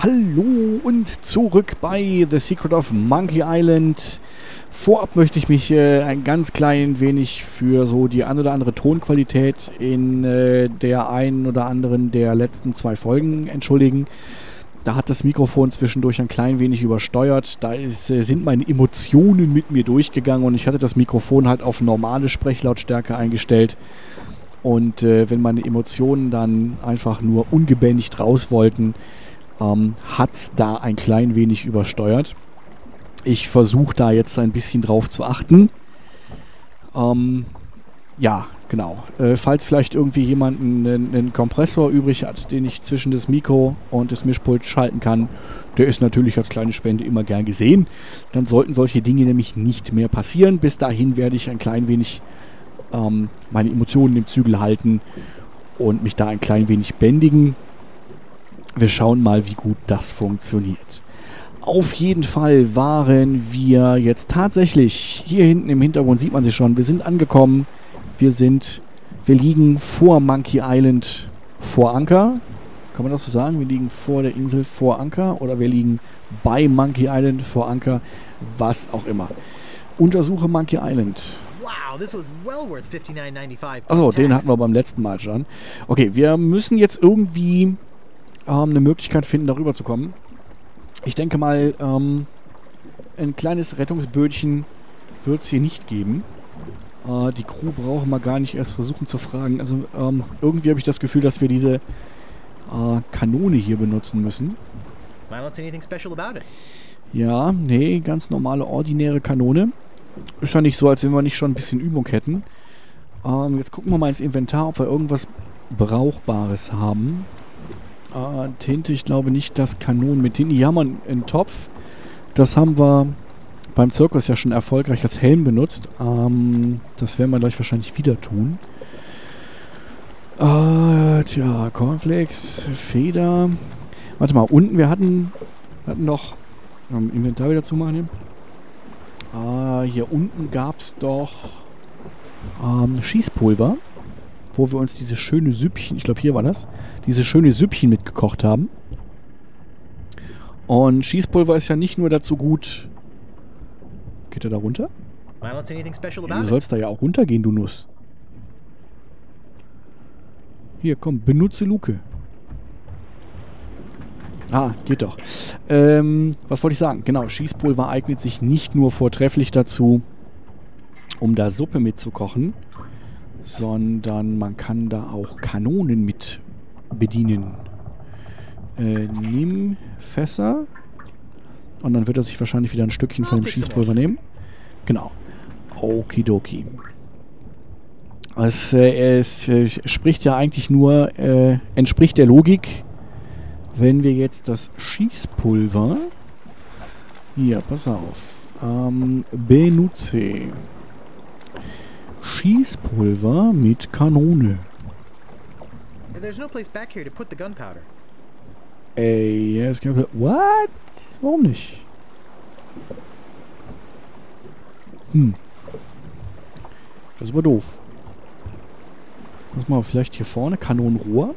Hallo und zurück bei The Secret of Monkey Island. Vorab möchte ich mich äh, ein ganz klein wenig für so die ein oder andere Tonqualität in äh, der einen oder anderen der letzten zwei Folgen entschuldigen. Da hat das Mikrofon zwischendurch ein klein wenig übersteuert. Da ist, äh, sind meine Emotionen mit mir durchgegangen und ich hatte das Mikrofon halt auf normale Sprechlautstärke eingestellt. Und äh, wenn meine Emotionen dann einfach nur ungebändigt raus wollten, ähm, hat es da ein klein wenig übersteuert. Ich versuche da jetzt ein bisschen drauf zu achten. Ähm, ja, genau. Äh, falls vielleicht irgendwie jemand einen, einen, Kompressor übrig hat, den ich zwischen das Mikro und das Mischpult schalten kann, der ist natürlich als kleine Spende immer gern gesehen. Dann sollten solche Dinge nämlich nicht mehr passieren. Bis dahin werde ich ein klein wenig ähm, meine Emotionen im Zügel halten und mich da ein klein wenig bändigen. Wir schauen mal, wie gut das funktioniert. Auf jeden Fall waren wir jetzt tatsächlich, hier hinten im Hintergrund sieht man sie schon, wir sind angekommen. Wir sind, wir liegen vor Monkey Island vor Anker. Kann man das so sagen? Wir liegen vor der Insel vor Anker oder wir liegen bei Monkey Island vor Anker, was auch immer. Untersuche Monkey Island. Wow, this was well worth 59.95. Achso, den hatten wir beim letzten Mal schon. Okay, wir müssen jetzt irgendwie ähm, eine Möglichkeit finden, darüber zu kommen. Ich denke mal, ähm, ein kleines Rettungsbötchen wird es hier nicht geben. Äh, die Crew brauchen wir gar nicht erst versuchen zu fragen. Also ähm, irgendwie habe ich das Gefühl, dass wir diese äh, Kanone hier benutzen müssen. Ja, nee, ganz normale, ordinäre Kanone. Ist ja nicht so, als wenn wir nicht schon ein bisschen Übung hätten. Ähm, jetzt gucken wir mal ins Inventar, ob wir irgendwas Brauchbares haben. Äh, Tinte, ich glaube nicht, dass Kanonen mit Tinte. Haben wir einen Topf. Das haben wir beim Zirkus ja schon erfolgreich als Helm benutzt. Ähm, das werden wir gleich wahrscheinlich wieder tun. Äh, tja, Cornflakes, Feder. Warte mal, unten, wir hatten, hatten noch, um, Inventar wieder zumachen. Äh, hier unten gab es doch ähm, Schießpulver wo wir uns diese schöne Süppchen, ich glaube hier war das, diese schöne Süppchen mitgekocht haben. Und Schießpulver ist ja nicht nur dazu gut. Geht er da runter? Du sollst da ja auch runtergehen, du Nuss. Hier, komm, benutze Luke. Ah, geht doch. Ähm, was wollte ich sagen? Genau, Schießpulver eignet sich nicht nur vortrefflich dazu, um da Suppe mitzukochen, sondern man kann da auch Kanonen mit bedienen. Äh, nimm Fässer und dann wird er sich wahrscheinlich wieder ein Stückchen von dem Schießpulver nehmen. Genau. Okidoki. Es, äh, es äh, spricht ja eigentlich nur, äh, entspricht der Logik, wenn wir jetzt das Schießpulver hier, pass auf, ähm, benutze. Schießpulver mit Kanone. There's no place back here to put the gunpowder. Ey, ja, es gibt... What? Warum nicht? Hm. Das ist aber doof. Pass mal, vielleicht hier vorne Kanonenrohr.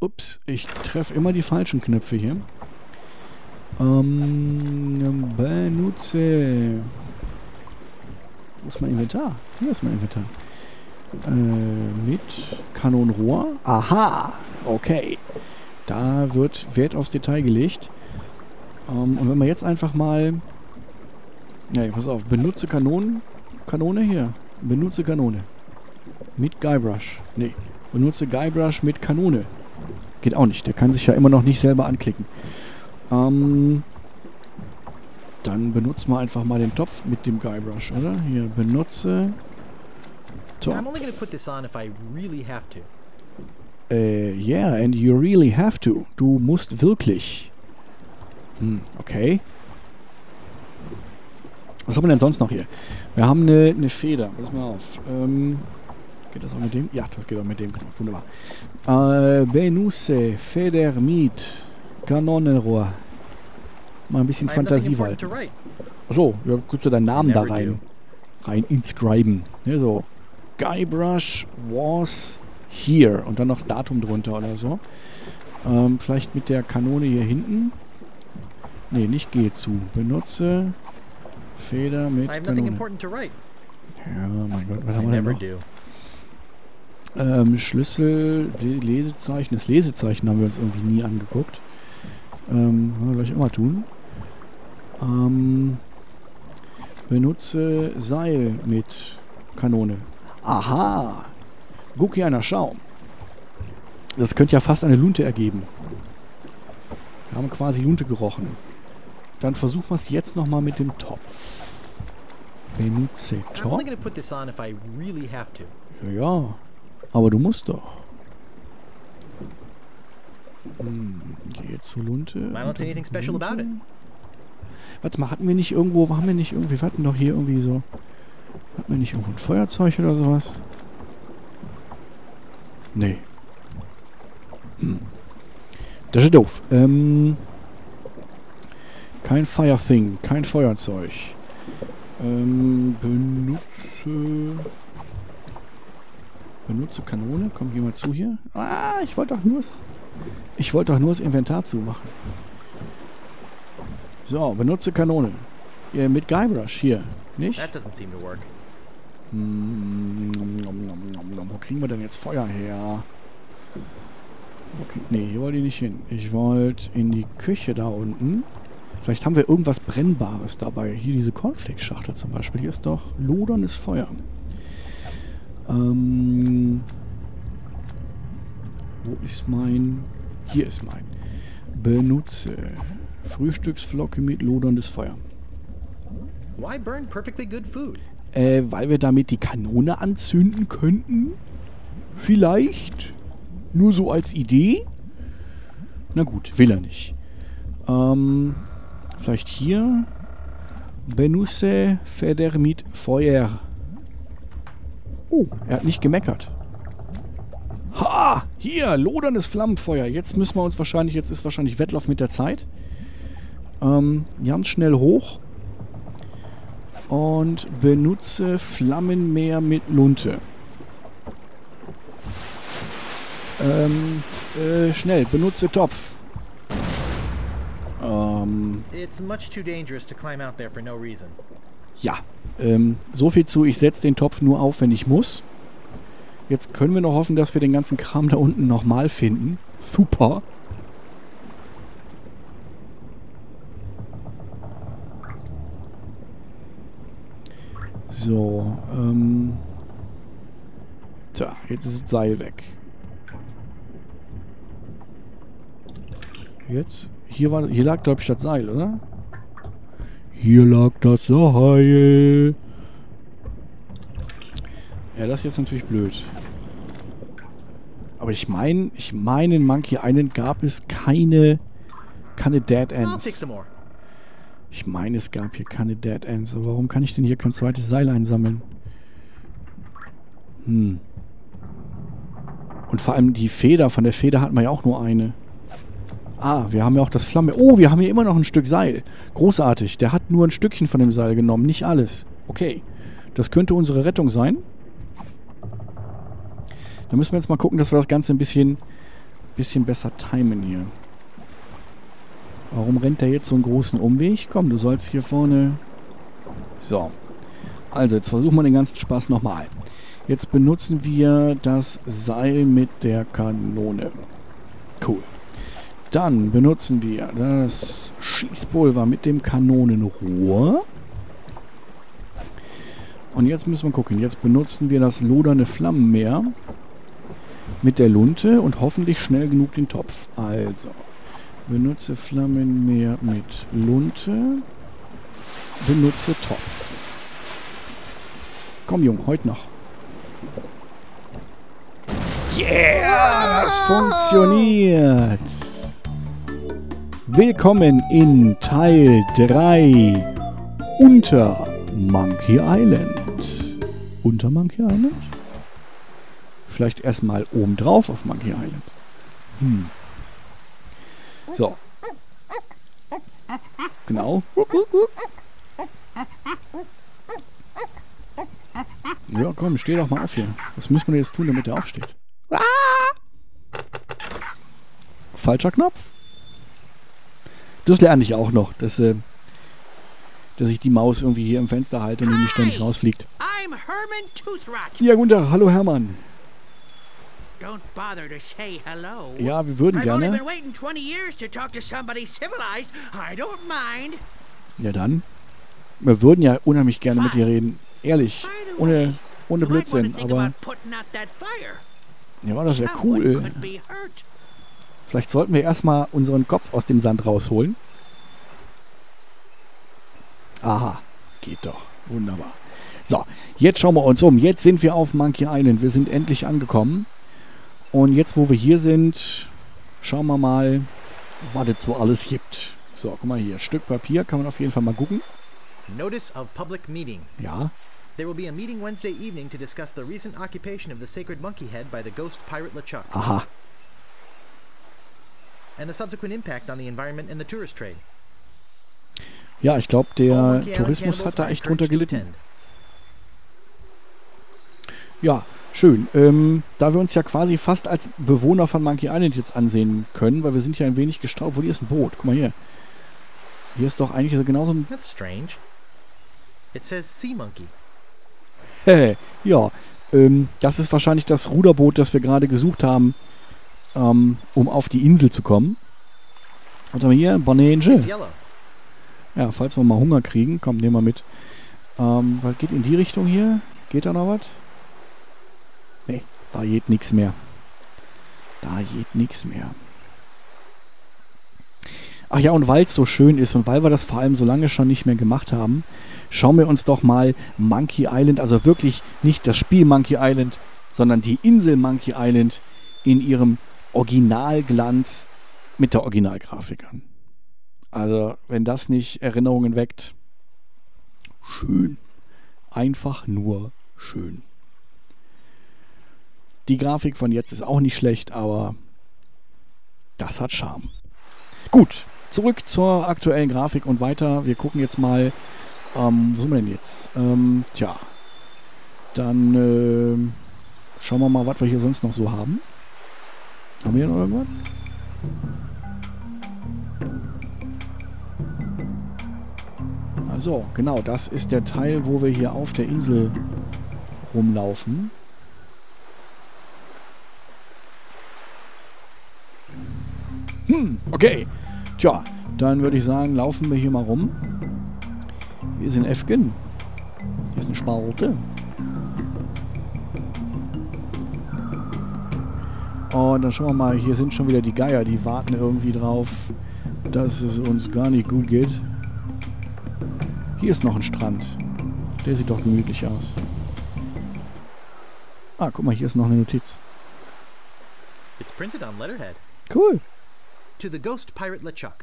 Ups, ich treffe immer die falschen Knöpfe hier. Ähm, benutze... Wo ist mein Inventar? Hier ist mein Inventar. Äh, mit Kanonenrohr. Aha! Okay. Da wird Wert aufs Detail gelegt. Ähm, und wenn wir jetzt einfach mal... Ja, pass auf. Benutze Kanonen. Kanone hier. Benutze Kanone. Mit Guybrush. Nee. Benutze Guybrush mit Kanone. Geht auch nicht. Der kann sich ja immer noch nicht selber anklicken. Ähm, dann benutzen wir einfach mal den Topf mit dem Guybrush, oder? Hier, benutze Topf. I'm only gonna put this on if I really have to. Äh, yeah, and you really have to. Du musst wirklich. Hm, okay. Was haben wir denn sonst noch hier? Wir haben eine, eine Feder. Pass mal auf. Ähm, geht das auch mit dem? Ja, das geht auch mit dem Knopf. Wunderbar. Äh, Benuse, Feder mit Kanonenrohr mal ein bisschen Fantasie walten. Achso, ja, kannst du deinen Namen da rein, rein inscriben. Ja, so. Guybrush was here. Und dann noch das Datum drunter oder so. Ähm, vielleicht mit der Kanone hier hinten. Ne, nicht G zu. Benutze Feder mit I have nothing Kanone. important to write. Ja, mein Gott, was haben wir denn noch? Ähm, Schlüssel, Le- Lesezeichen. Das Lesezeichen haben wir uns irgendwie nie angeguckt. Ähm, wollen wir gleich immer tun. Ähm, benutze Seil mit Kanone. Aha! Guck hier einer, schau. Das könnte ja fast eine Lunte ergeben. Wir haben quasi Lunte gerochen. Dann versuchen wir es jetzt nochmal mit dem Topf. Benutze Topf. Ja, ja. Aber du musst doch. Hm, geh zur Lunte. I don't see anything special about it. Warte mal, hatten wir nicht irgendwo, haben wir nicht irgendwie, wir hatten doch hier irgendwie so, hatten wir nicht irgendwo ein Feuerzeug oder sowas? Nee. Hm. Das ist doof. Ähm, kein Fire Thing, kein Feuerzeug. Ähm, benutze... Benutze Kanone. Komm, geh mal zu hier. Ah, ich wollte doch nur. Ich wollte doch nur das Inventar zumachen. So, benutze Kanone. Ja, mit Guybrush hier. Nicht? That doesn't seem to work. Mm, nom, nom, nom. Wo kriegen wir denn jetzt Feuer her? Okay, nee, hier wollte ich nicht hin. Ich wollte in die Küche da unten. Vielleicht haben wir irgendwas Brennbares dabei. Hier diese Cornflakes-Schachtel zum Beispiel. Hier ist doch loderndes Feuer. Ähm, wo ist mein... Hier ist mein. Benutze Frühstücksflocke mit loderndes Feuer. Why burn perfectly good food? Äh, weil wir damit die Kanone anzünden könnten? Vielleicht? Nur so als Idee? Na gut, will er nicht. Ähm, vielleicht hier. Benusse Feder mit Feuer. Oh, er hat nicht gemeckert. Ha! Hier, loderndes Flammenfeuer. Jetzt müssen wir uns wahrscheinlich, jetzt ist wahrscheinlich Wettlauf mit der Zeit. Ähm, ganz schnell hoch und benutze Flammenmeer mit Lunte. Ähm, äh, schnell, benutze Topf. Ähm, It's much too dangerous to climb out there for no reason. ja. Ähm, so viel zu, ich setze den Topf nur auf, wenn ich muss. Jetzt können wir noch hoffen, dass wir den ganzen Kram da unten nochmal finden. Super. So, ähm. Tja, jetzt ist das Seil weg. Jetzt? Hier, war, hier lag, glaube ich, das Seil, oder? Hier lag das Seil. Ja, das ist jetzt natürlich blöd. Aber ich meine, ich meine, in Monkey Island gab es keine, keine Dead Ends. Ich meine, es gab hier keine Dead Ends. Aber warum kann ich denn hier kein zweites Seil einsammeln? Hm. Und vor allem die Feder. Von der Feder hat man ja auch nur eine. Ah, wir haben ja auch das Flamme. Oh, wir haben hier immer noch ein Stück Seil. Großartig. Der hat nur ein Stückchen von dem Seil genommen, nicht alles. Okay. Das könnte unsere Rettung sein. Da müssen wir jetzt mal gucken, dass wir das Ganze ein bisschen, bisschen besser timen hier. Warum rennt der jetzt so einen großen Umweg? Komm, du sollst hier vorne... So. Also, jetzt versuchen wir den ganzen Spaß nochmal. Jetzt benutzen wir das Seil mit der Kanone. Cool. Dann benutzen wir das Schießpulver mit dem Kanonenrohr. Und jetzt müssen wir gucken. Jetzt benutzen wir das lodernde Flammenmeer mit der Lunte und hoffentlich schnell genug den Topf. Also, benutze Flammenmeer mit Lunte. Benutze Topf. Komm, Jung, heute noch. Yeah, das funktioniert. Willkommen in Teil 3 unter Monkey Island. Unter Monkey Island? Vielleicht erstmal obendrauf auf Monkey Island. Hm. So. Genau. Ja, komm, steh doch mal auf hier. Was muss man jetzt tun, damit er aufsteht? Ah! falscher Knopf. Das lerne ich auch noch, dass, äh, dass ich die Maus irgendwie hier im Fenster halte und die nicht ständig rausfliegt. Ja, guten Tag. Hallo Hermann. Don't bother to say hello. Ja, wir würden I've only gerne. been waiting 20 years to talk to somebody civilized. I don't mind. Ja, dann. Wir würden ja unheimlich gerne mit dir reden. Ehrlich. Ohne, ohne Blödsinn. Aber ja, das wäre cool. Vielleicht sollten wir erstmal unseren Kopf aus dem Sand rausholen. Aha, geht doch. Wunderbar. So, jetzt schauen wir uns um. Jetzt sind wir auf Monkey Island. Wir sind endlich angekommen. Und jetzt, wo wir hier sind, schauen wir mal, was es so alles gibt. So, guck mal hier. Stück Papier kann man auf jeden Fall mal gucken. Notice of public meeting. Ja. There will be a meeting Wednesday evening to discuss the recent occupation of the sacred monkey head by the ghost pirate LeChuck Aha. and the subsequent impact on the environment and the tourist trade. Ja, ich glaube, der Tourismus hat da echt drunter gelitten. Ja, schön. Ähm, da wir uns ja quasi fast als Bewohner von Monkey Island jetzt ansehen können, weil wir sind ja ein wenig gestaubt. Wo hier ist ein Boot? Guck mal hier. Hier ist doch eigentlich so genauso ein... That's strange. It says sea monkey. ja, ähm, das ist wahrscheinlich das Ruderboot, das wir gerade gesucht haben, ähm, um auf die Insel zu kommen. Was haben wir hier? Bonange. Ja, falls wir mal Hunger kriegen, komm, nehmen wir mit. Ähm, was geht in die Richtung hier? Geht da noch was? Da geht nichts mehr. Da geht nichts mehr. Ach ja, und weil es so schön ist und weil wir das vor allem so lange schon nicht mehr gemacht haben, schauen wir uns doch mal Monkey Island, also wirklich nicht das Spiel Monkey Island, sondern die Insel Monkey Island in ihrem Originalglanz mit der Originalgrafik an. Also, wenn das nicht Erinnerungen weckt, schön. Einfach nur schön. Die Grafik von jetzt ist auch nicht schlecht, aber das hat Charme. Gut, zurück zur aktuellen Grafik und weiter. Wir gucken jetzt mal, ähm, wo sind wir denn jetzt? Ähm, tja, dann ähm, schauen wir mal, was wir hier sonst noch so haben. Haben wir hier noch irgendwas? Also, genau, das ist der Teil, wo wir hier auf der Insel rumlaufen. Hm, okay. Tja, dann würde ich sagen, laufen wir hier mal rum. Wir sind Efgen. Hier ist eine Spalte. Und dann schauen wir mal, hier sind schon wieder die Geier, die warten irgendwie drauf, dass es uns gar nicht gut geht. Hier ist noch ein Strand. Der sieht doch gemütlich aus. Ah, guck mal, hier ist noch eine Notiz. It's printed on letterhead. Cool. To the ghost pirate LeChuck.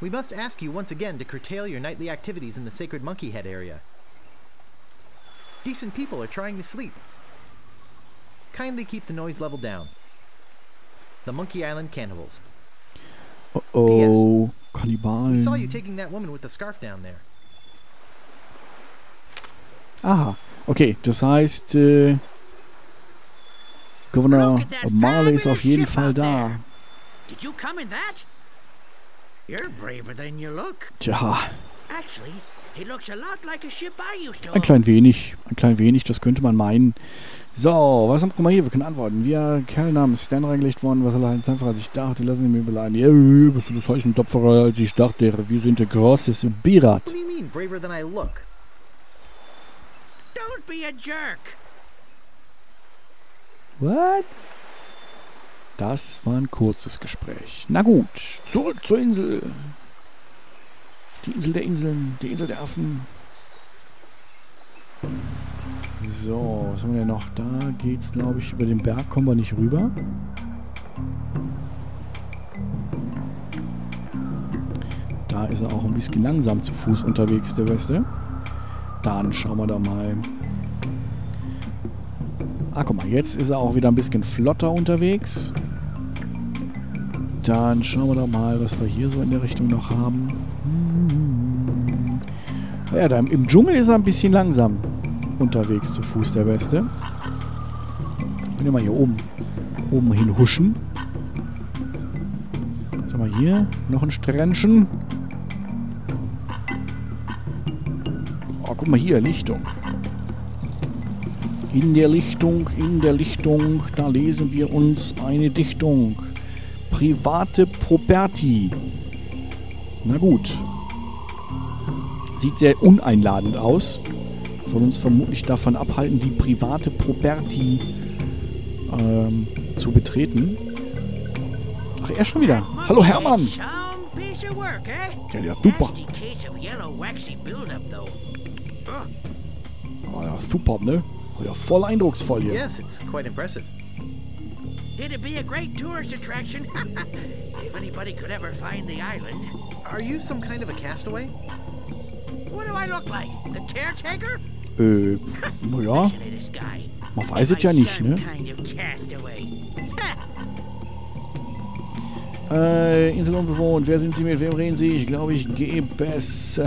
We must ask you once again to curtail your nightly activities in the sacred monkey head area. Decent people are trying to sleep. Kindly keep the noise level down. The Monkey Island Cannibals. Oh, oh We saw you taking that woman with the scarf down there. Aha, okay, das heißt, äh, Governor Look at that Marley ist auf jeden Fall da. there. Did you come in that? You're braver than you look. Tja, Actually, it looks a lot like a ship I used to ein klein wenig, ein klein wenig, das könnte man meinen. So, was haben wir hier? Wir können antworten. Wir Kerl namens Stan reingelegt worden, was allein einfach als ich dachte, lassen Sie mich beleiden. Ja, was du das heißt, ein Tapferer, als ich dachte, wir sind der große Pirat. What do you mean, braver than I look? Don't be a jerk. What? Das war ein kurzes Gespräch. Na gut, zurück zur Insel. Die Insel der Inseln, die Insel der Affen. So, was haben wir denn noch? Da geht's, glaube ich, über den Berg kommen wir nicht rüber. Da ist er auch ein bisschen langsam zu Fuß unterwegs, der Beste. Dann schauen wir da mal. Ah, guck mal, jetzt ist er auch wieder ein bisschen flotter unterwegs. Dann schauen wir doch mal, was wir hier so in der Richtung noch haben. Hm. Ja, da im, Dschungel ist er ein bisschen langsam unterwegs zu Fuß, der Beste. Wenn wir mal hier oben, oben hin huschen. hier? Noch ein Strändchen. Oh, guck mal hier, Lichtung. In der Lichtung, in der Lichtung, da lesen wir uns eine Dichtung. Private Property. Na gut. Sieht sehr uneinladend aus. Soll uns vermutlich davon abhalten, die private Property ähm, zu betreten. Ach, er schon wieder. Hallo Hermann. Eh? Ja, ja, super. Oh, ja, super, ne? Oh, ja, voll eindrucksvoll hier. Yes, it's quite impressive. It'd be a great tourist attraction if anybody could ever find the island. Are you some kind of a castaway? What do I look like? The caretaker? Äh, naja, man weiß es ja nicht, ne? kind of castaway. Äh, Insel unbewohnt. Wer sind Sie? Mit wem reden Sie? Ich glaube, ich gebe es.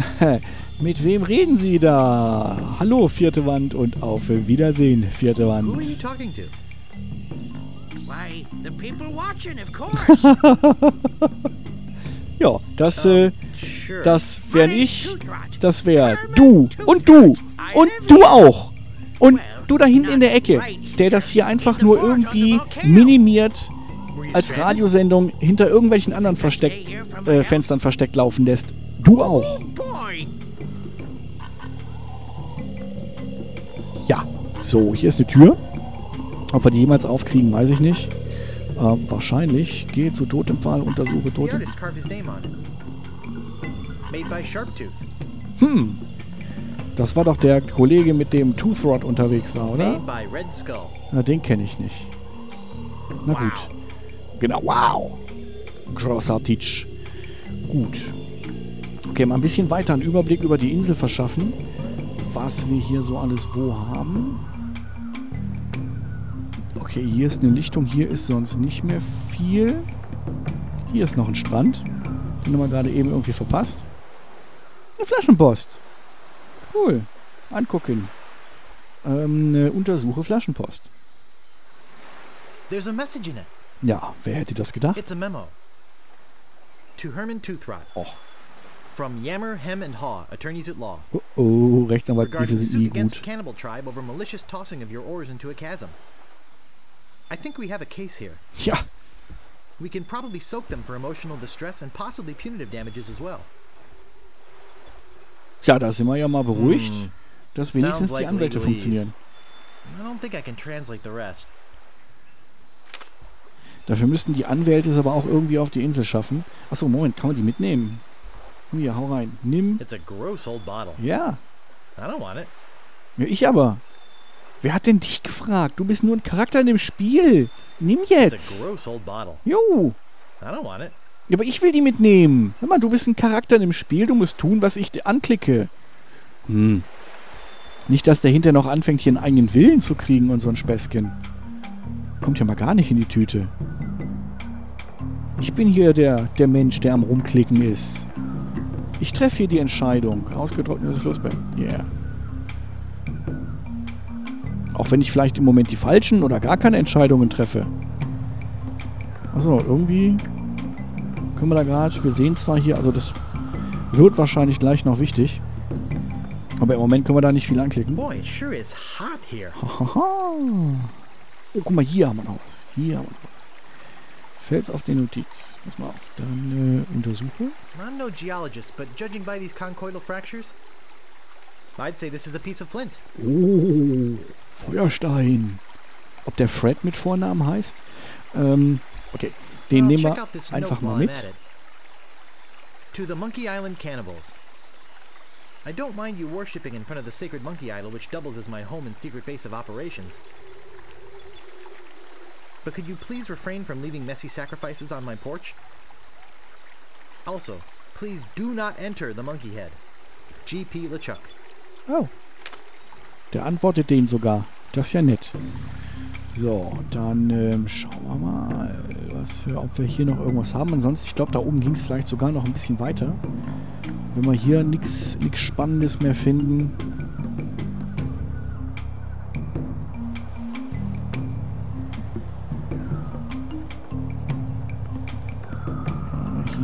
Mit wem reden Sie da? Hallo, vierte Wand und auf Wiedersehen, vierte Who are you Wand. talking to? Why, the people watching, of course. Ja, das, äh, das wär My name's ich. Das wär Herman du und du und du auch. Und du da hinten in der Ecke, der das hier einfach nur irgendwie minimiert als? Radiosendung hinter irgendwelchen anderen versteckt, äh, Fenstern versteckt laufen lässt. Du auch. So, hier ist eine Tür. Ob wir die jemals aufkriegen, weiß ich nicht. Ähm, wahrscheinlich. Gehe zu Totempfahl, untersuche Totem. Hm. Das war doch der Kollege, mit dem Toothrod unterwegs war, oder? Na, den kenne ich nicht. Na gut. Genau, wow. Großartig. Gut. Okay, mal ein bisschen weiter einen Überblick über die Insel verschaffen. Was wir hier so alles wo haben. Okay, hier ist eine Lichtung. Hier ist sonst nicht mehr viel. Hier ist noch ein Strand. Den haben wir gerade eben irgendwie verpasst. Eine Flaschenpost. Cool. Angucken. Ähm, eine Untersuche Flaschenpost. There's a message in it. Ja, wer hätte das gedacht? It's a memo. To Herman Toothrot. Oh. From Yammer, Hem, and Haw, attorneys at law. Oh, oh Rechtsanwaltbriefe regarding the sind nie suit against gut. Cannibal Tribe over malicious tossing of your oars into a chasm. I think we have a case here. Ja, We can probably soak them for emotional distress and possibly punitive damages as well. ja, da sind wir ja mal beruhigt, Hm. dass wenigstens like die Anwälte funktionieren. I don't think I can translate the rest. Dafür müssten die Anwälte es aber auch irgendwie auf die Insel schaffen. Achso, Moment, kann man die mitnehmen? Hier, hau rein. Nimm. It's a gross old bottle. Ja, I don't want it. ja, ich aber. Wer hat denn dich gefragt? Du bist nur ein Charakter in dem Spiel. Nimm jetzt. Jo. Ja, aber ich will die mitnehmen. Hör mal, du bist ein Charakter in dem Spiel. Du musst tun, was ich dir anklicke. Hm. Nicht, dass der hinterher noch anfängt, hier einen eigenen Willen zu kriegen und so ein Späßchen. Kommt ja mal gar nicht in die Tüte. Ich bin hier der, der Mensch, der am Rumklicken ist. Ich treffe hier die Entscheidung. Ausgetrocknetes Flussbett. Yeah. Auch wenn ich vielleicht im Moment die falschen oder gar keine Entscheidungen treffe. Achso, irgendwie können wir da gerade, wir sehen zwar hier, also das wird wahrscheinlich gleich noch wichtig. Aber im Moment können wir da nicht viel anklicken. Boy, it sure is hot here. Oh, guck mal, hier haben wir noch was. Hier haben wir noch was. Fällt auf die Notiz. Pass mal auf. Dann äh, untersuche. I'm no geologist, but judging by these conchoidal fractures, I'd say this is a piece of flint. Oh, Feuerstein. Ob der Fred mit Vornamen heißt? Ähm, okay. Den Well, nehmen wir einfach mal mit. I'm at it. To the Monkey Island cannibals. I don't mind you worshipping in front of the sacred monkey idol, which doubles as my home and secret base of operations. But could you please refrain from leaving messy sacrifices on my porch? Also, please do not enter the monkey head. G.P. LeChuck. Oh. Der antwortet den sogar. Das ist ja nett. So, dann ähm, schauen wir mal, was für, ob wir hier noch irgendwas haben. Ansonsten, ich glaube, da oben ging es vielleicht sogar noch ein bisschen weiter. Wenn wir hier nichts Spannendes mehr finden.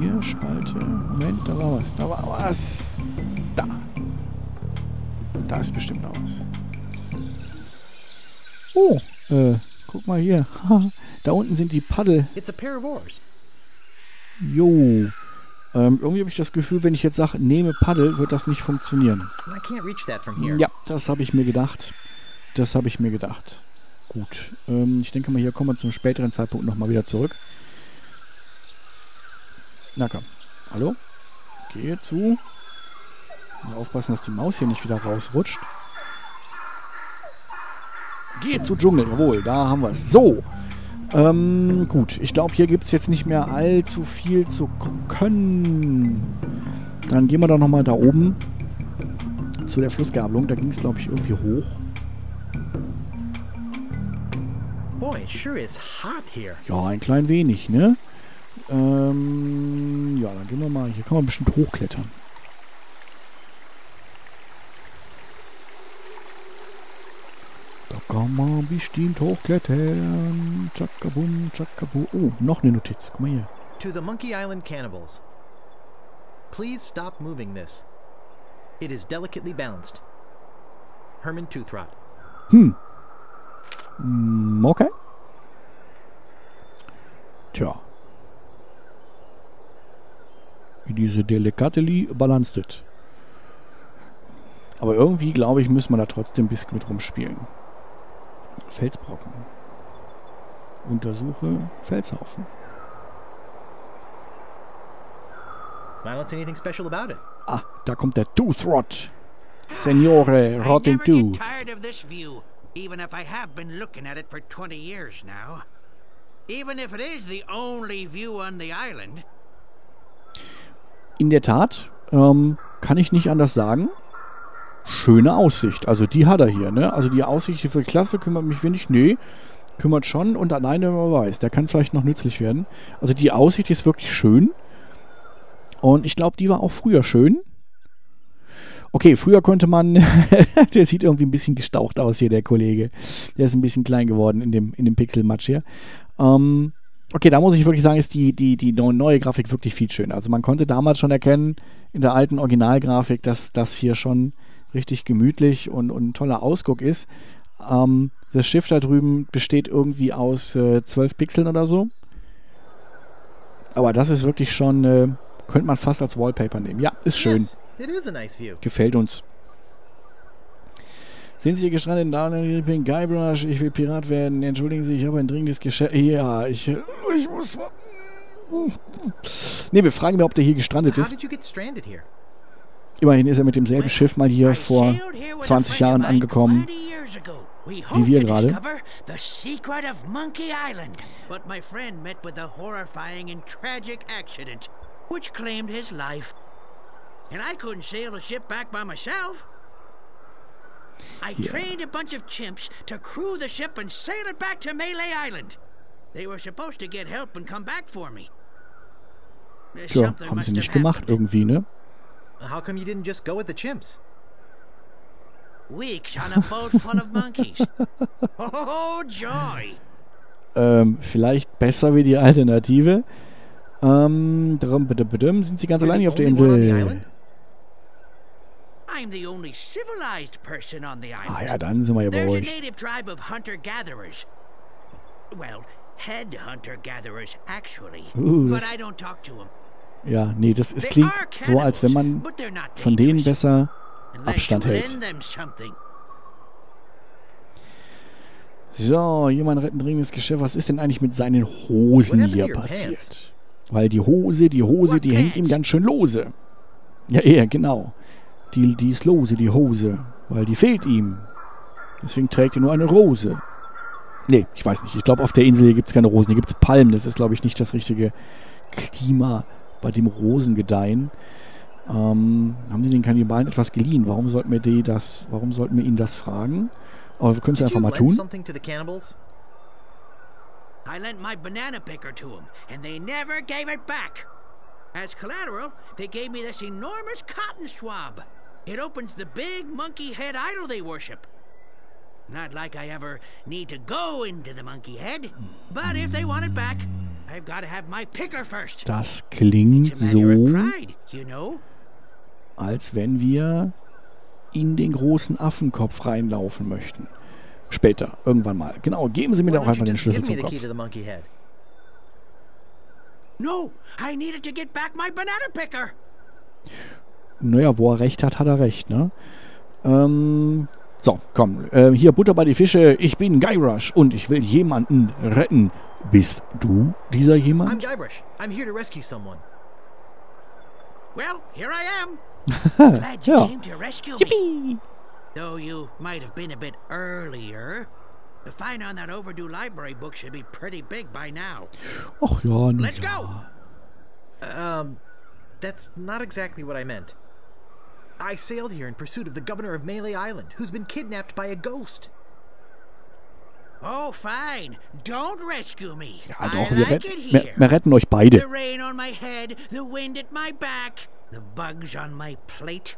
hier, Spalte. Moment, da war was. Da war was. Da. Da ist bestimmt noch was. Oh, äh, guck mal hier. da unten sind die Paddel. It's a pair of oars. Jo. Ähm, irgendwie habe ich das Gefühl, wenn ich jetzt sage, nehme Paddel, wird das nicht funktionieren. I can't reach that from here. Ja, das habe ich mir gedacht. Das habe ich mir gedacht. Gut. Ähm, ich denke mal, hier kommen wir zum späteren Zeitpunkt nochmal wieder zurück. Na komm. Hallo? Gehe zu. Mal aufpassen, dass die Maus hier nicht wieder rausrutscht. Gehe zu Dschungel. Jawohl, da haben wir es. So. Ähm, gut. Ich glaube, hier gibt es jetzt nicht mehr allzu viel zu können. Dann gehen wir doch nochmal da oben zu der Flussgabelung. Da ging es, glaube ich, irgendwie hoch. Boy, sure is hot here. Ja, ein klein wenig, ne? Ähm, ja, dann gehen wir mal. Hier kann man bestimmt hochklettern. Kann man bestimmt hochklettern. Tschakabum, tschakabu. Oh, noch eine Notiz. Guck mal hier. To the Monkey Island cannibals. Please stop moving this. It is delicately balanced. Herman Toothrot. Mm, okay. Tja. Wie diese Delicately balanced it. Aber irgendwie, glaube ich, müssen wir da trotzdem ein bisschen mit rumspielen. Felsbrocken. Untersuche Felshaufen. I don't see anything special about it. Ah, da kommt der Toothrot. Signore I Rotting never 2. get tired of this view, even if I have been looking at it for 20 years now. Even if it is the only view on the island. In der Tat, ähm, kann ich nicht anders sagen. Schöne Aussicht. Also die hat er hier, ne? Also die Aussicht hier für Klasse kümmert mich wenig. Nee, kümmert schon. Und alleine, wer weiß, der kann vielleicht noch nützlich werden. Also die Aussicht ist wirklich schön. Und ich glaube, die war auch früher schön. Okay, früher konnte man, der sieht irgendwie ein bisschen gestaucht aus hier, der Kollege. Der ist ein bisschen klein geworden in dem, in dem Pixelmatch hier. Ähm, okay, da muss ich wirklich sagen, ist die, die, die neue Grafik wirklich viel schöner. Also man konnte damals schon erkennen, in der alten Originalgrafik, dass das hier schon richtig gemütlich und, und ein toller Ausguck ist. Ähm, das Schiff da drüben besteht irgendwie aus äh, 12 Pixeln oder so. Aber das ist wirklich schon, äh, könnte man fast als Wallpaper nehmen. Ja, ist schön. Yes, nice. Gefällt uns. Sind Sie hier gestrandet in Downhill? Ich bin Guybrush, ich will Pirat werden. Entschuldigen Sie, ich habe ein dringendes Geschäft. Ja, ich, ich muss. Ne, wir fragen mal, ob der hier gestrandet How ist. did you get stranded here? Immerhin ist er mit demselben Schiff mal hier vor sailed here with a 20 friend Jahren angekommen. 20 years ago. We Wie wir gerade. discover the secret of Monkey Island. But my friend met with a horrifying and tragic accident, which claimed his life. And I couldn't sail the ship back by myself. I trained a bunch of chimps to crew the ship and sail it back to Melee Island. They were supposed to get help and come back for me. Tja, haben sie nicht gemacht irgendwie, ne? How come you didn't just go with the chimps? Weeks on a boat full of monkeys. Oh, joy! Ähm, vielleicht besser wie die Alternative. Ähm, drum, badum, badum. sind sie ganz You're allein the hier auf der Insel? I'm the only civilized person on the island. Ah ja, dann sind wir ja There's a beruhigt. native tribe of hunter-gatherers. Well, head hunter-gatherers, actually. Ooh, but I don't talk to them. Ja, nee, das es klingt so, als wenn man von denen besser Abstand hält. So, jemand rettet ein dringendes Geschäft. Was ist denn eigentlich mit seinen Hosen hier passiert? Weil die Hose, die Hose, die hängt ihm ganz schön lose. Ja, eher, genau. Die, die ist lose, die Hose. Weil die fehlt ihm. Deswegen trägt er nur eine Rose. Nee, ich weiß nicht. Ich glaube, auf der Insel hier gibt es keine Rosen. Hier gibt es Palmen. Das ist, glaube ich, nicht das richtige Klima, bei dem Rosen gedeihen. Ähm, haben sie den Kannibalen etwas geliehen? Warum sollten wir die das, warum sollten wir ihn das fragen? Aber wir können es einfach mal tun. something to the cannibals? I lent my banana picker to them, and they never gave it back. As collateral, they gave me this enormous cotton swab. It opens the big monkey head idol they worship. Not like I ever need to go into the monkey head, but if they want it back, Das klingt so, als wenn wir in den großen Affenkopf reinlaufen möchten. Später, irgendwann mal. Genau, geben Sie mir doch don't einfach den Schlüssel zum Kopf. No, I needed to get back my banana picker. Naja, wo er recht hat, hat er recht, ne? Ähm, so, komm. Äh, hier, Butter bei die Fische. Ich bin Guybrush und ich will jemanden retten. Bist du dieser jemand? I'm? Guybrush. I'm here to rescue someone. Well, here I am. Glad you Ja. came to rescue me. Though you might have been a bit earlier. The fine on that overdue library book should be pretty big by now. Ach ja, Let's go. Um, that's not exactly what I meant. I sailed here in pursuit of the governor of Melee Island, who's been kidnapped by a ghost. Oh, fine. Don't rescue me. Ja, I doch, wir, like retten, wir, here. wir retten euch The beide. rain on my head, the wind at my back, the bugs on my plate.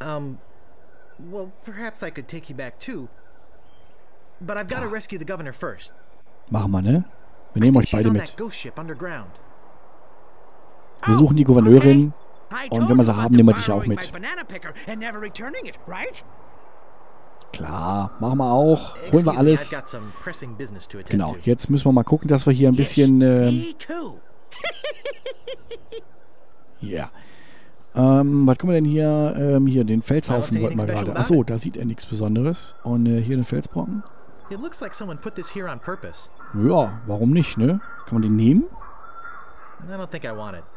Um, well, perhaps I could take you back too. But I've got to rescue the governor first. Machen wir, ne? Wir nehmen euch beide mit. Wir Oh, suchen die Gouverneurin. I Und wenn wir sie haben, nehmen wir dich auch mit. banana picker and never returning it, right? Klar, machen wir auch. Holen wir alles. Genau, jetzt müssen wir mal gucken, dass wir hier ein bisschen... too. Ja. Ähm, was kommen wir denn hier? Ähm, hier, den Felshaufen wollten wir gerade. Achso, da sieht er nichts Besonderes. Und äh, hier den Felsbrocken. Ja, warum nicht, ne? Kann man den nehmen?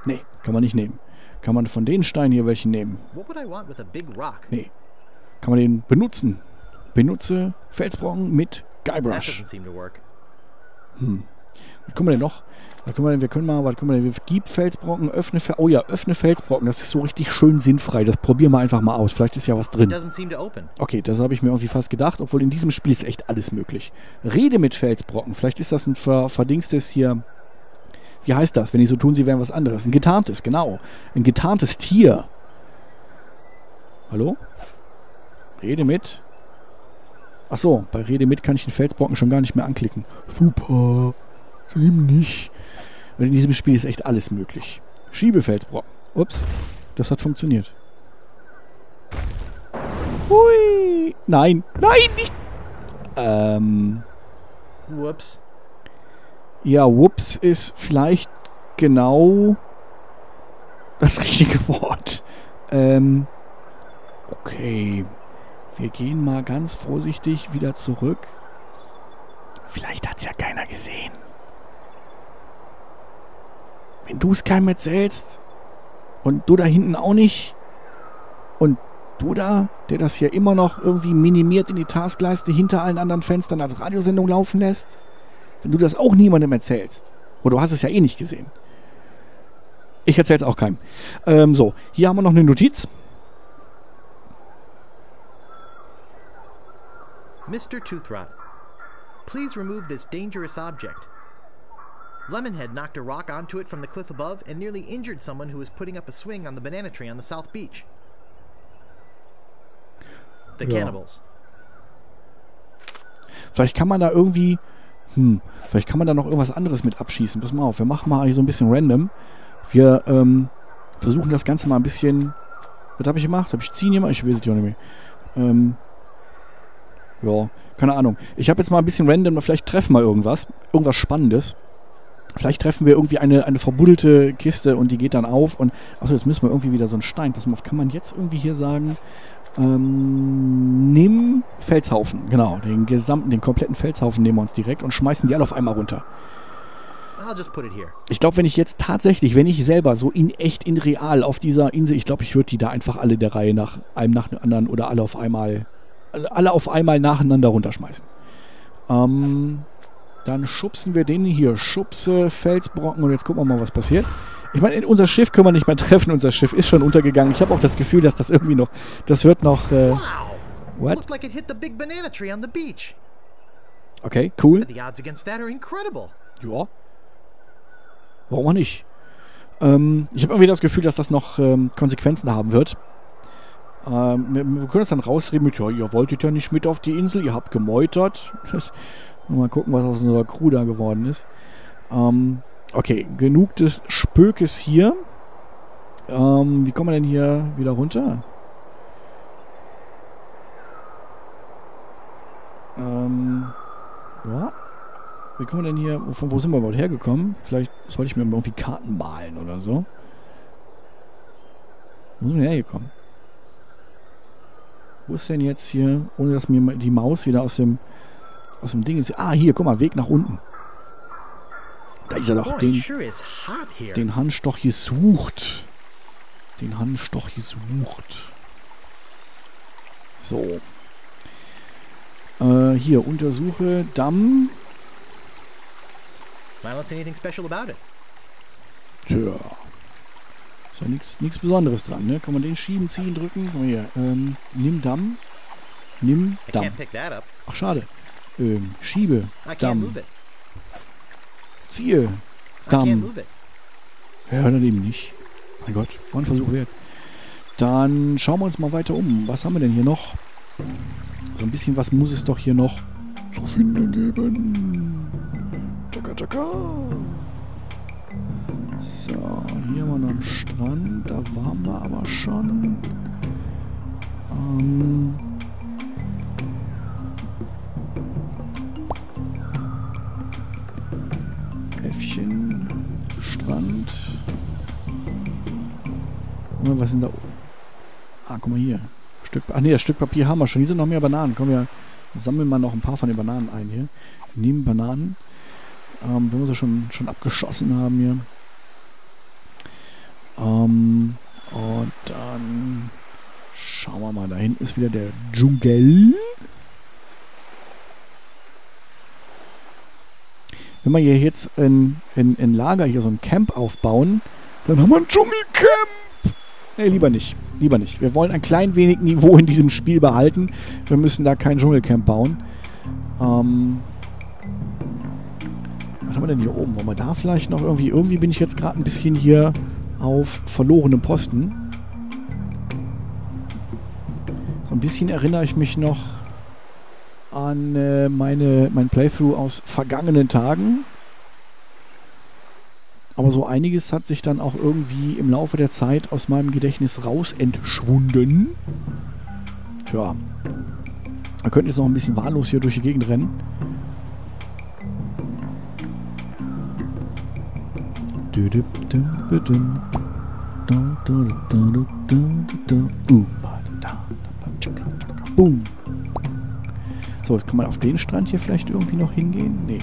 Nee, kann man nicht nehmen. Kann man von den Steinen hier welchen nehmen? Nee. Kann man den benutzen? Benutze Felsbrocken mit Guybrush. work. Was können wir denn noch? Was können wir denn? Wir können mal, was können wir denn? Gib Felsbrocken, öffne Fel Oh ja, öffne Felsbrocken. Das ist so richtig schön sinnfrei. Das probieren wir einfach mal aus. Vielleicht ist ja was drin. Okay, das habe ich mir irgendwie fast gedacht, obwohl in diesem Spiel ist echt alles möglich. Rede mit Felsbrocken. Vielleicht ist das ein ver verdingstes hier. Wie heißt das? Wenn die so tun, sie wären was anderes. Ein getarntes, genau. Ein getarntes Tier. Hallo? Rede mit. Ach so, bei Rede mit kann ich den Felsbrocken schon gar nicht mehr anklicken. Super. Nimm nicht. Weil in diesem Spiel ist echt alles möglich. Schiebe Felsbrocken. Ups. Das hat funktioniert. Hui. Nein. Nein, nicht. Ähm. Whoops. Ja, whoops ist vielleicht genau das richtige Wort. Ähm. Okay. Wir gehen mal ganz vorsichtig wieder zurück. Vielleicht hat es ja keiner gesehen. Wenn du es keinem erzählst und du da hinten auch nicht und du da, der das hier immer noch irgendwie minimiert in die Taskleiste hinter allen anderen Fenstern als Radiosendung laufen lässt, wenn du das auch niemandem erzählst, oder du hast es ja eh nicht gesehen. Ich erzähl's auch keinem. Ähm, so, hier haben wir noch eine Notiz. Mr. Toothrot, please remove this dangerous object. Lemonhead knocked a rock onto it from the cliff above and nearly injured someone who was putting up a swing on the banana tree on the south beach. The Ja. cannibals. Vielleicht kann man da irgendwie. Hm, vielleicht kann man da noch irgendwas anderes mit abschießen. Pass mal auf, wir machen mal so ein bisschen random. Wir ähm, versuchen das Ganze mal ein bisschen. Was habe ich gemacht? Habe ich ziehen gemacht? Ich weiß es ja nicht mehr. Ähm, ja, keine Ahnung. Ich habe jetzt mal ein bisschen random, vielleicht treffen wir irgendwas. Irgendwas Spannendes. Vielleicht treffen wir irgendwie eine, eine verbuddelte Kiste und die geht dann auf. Und achso, jetzt müssen wir irgendwie wieder so einen Stein. Pass mal auf, kann man jetzt irgendwie hier sagen. Ähm, nimm Felshaufen, genau. Den gesamten, den kompletten Felshaufen nehmen wir uns direkt und schmeißen die alle auf einmal runter. I'll just put it here. Ich glaube, wenn ich jetzt tatsächlich, wenn ich selber so in echt, in real auf dieser Insel, ich glaube, ich würde die da einfach alle der Reihe nach einem nach dem anderen oder alle auf einmal, alle auf einmal nacheinander runterschmeißen. Ähm, dann schubsen wir den hier. Schubse, Felsbrocken und jetzt gucken wir mal, was passiert. Ich meine, unser Schiff können wir nicht mehr treffen. Unser Schiff ist schon untergegangen. Ich habe auch das Gefühl, dass das irgendwie noch, das wird noch, äh! What? Okay, cool. Ja. Warum auch nicht? Ähm, ich habe irgendwie das Gefühl, dass das noch ähm, Konsequenzen haben wird. Ähm, wir, wir können das dann rausreden mit, ja, ihr wolltet ja nicht mit auf die Insel, ihr habt gemeutert. Mal gucken, was aus unserer Crew da geworden ist. Ähm, okay, genug des Spökes hier. Ähm, wie kommen wir denn hier wieder runter? Ähm, ja. Wie kommen wir denn hier, von wo sind wir überhaupt hergekommen? Vielleicht sollte ich mir irgendwie Karten malen oder so. Wo sind wir hergekommen? Wo ist denn jetzt hier, ohne dass mir die Maus wieder aus dem, aus dem Ding ist? Ah, hier, guck mal, Weg nach unten. Da ist er doch, den, den Handstoch gesucht. Den Handstoch gesucht. So. Äh, hier, untersuche Damm. Tja. Ist ja nichts Besonderes dran, ne? Kann man den schieben, ziehen, drücken? Guck mal hier. Ähm, nimm Damm. Nimm Damm. Ach, schade. Ähm, schiebe. Damm. Ziehe. Damm. Ja, dann eben nicht. Mein Gott, war ein Versuch wert. Dann schauen wir uns mal weiter um. Was haben wir denn hier noch? So ein bisschen was muss es doch hier noch zu finden geben. Tschakka, tschakka. So, hier haben wir noch einen Strand. Da waren wir aber schon. Ähm, Äffchen. Strand. Was sind da? Ah, guck mal hier. Stück, ach nee, das Stück Papier haben wir schon. Hier sind noch mehr Bananen. Komm, wir sammeln mal noch ein paar von den Bananen ein hier. Nehmen Bananen. Ähm, wenn wir sie schon, schon abgeschossen haben hier. Ähm, und dann schauen wir mal. Da hinten ist wieder der Dschungel. Wenn wir hier jetzt ein, ein, ein Lager, hier so ein Camp aufbauen, dann haben wir ein Dschungelcamp. Nee, lieber nicht. Lieber nicht. Wir wollen ein klein wenig Niveau in diesem Spiel behalten. Wir müssen da kein Dschungelcamp bauen. Ähm, was haben wir denn hier oben? Wollen wir da vielleicht noch irgendwie... Irgendwie bin ich jetzt gerade ein bisschen hier auf verlorenem Posten. So ein bisschen erinnere ich mich noch an äh, meine, mein Playthrough aus vergangenen Tagen. Aber so einiges hat sich dann auch irgendwie im Laufe der Zeit aus meinem Gedächtnis raus entschwunden. Tja. Wir könnten jetzt noch ein bisschen wahllos hier durch die Gegend rennen. So, jetzt kann man auf den Strand hier vielleicht irgendwie noch hingehen? Nee.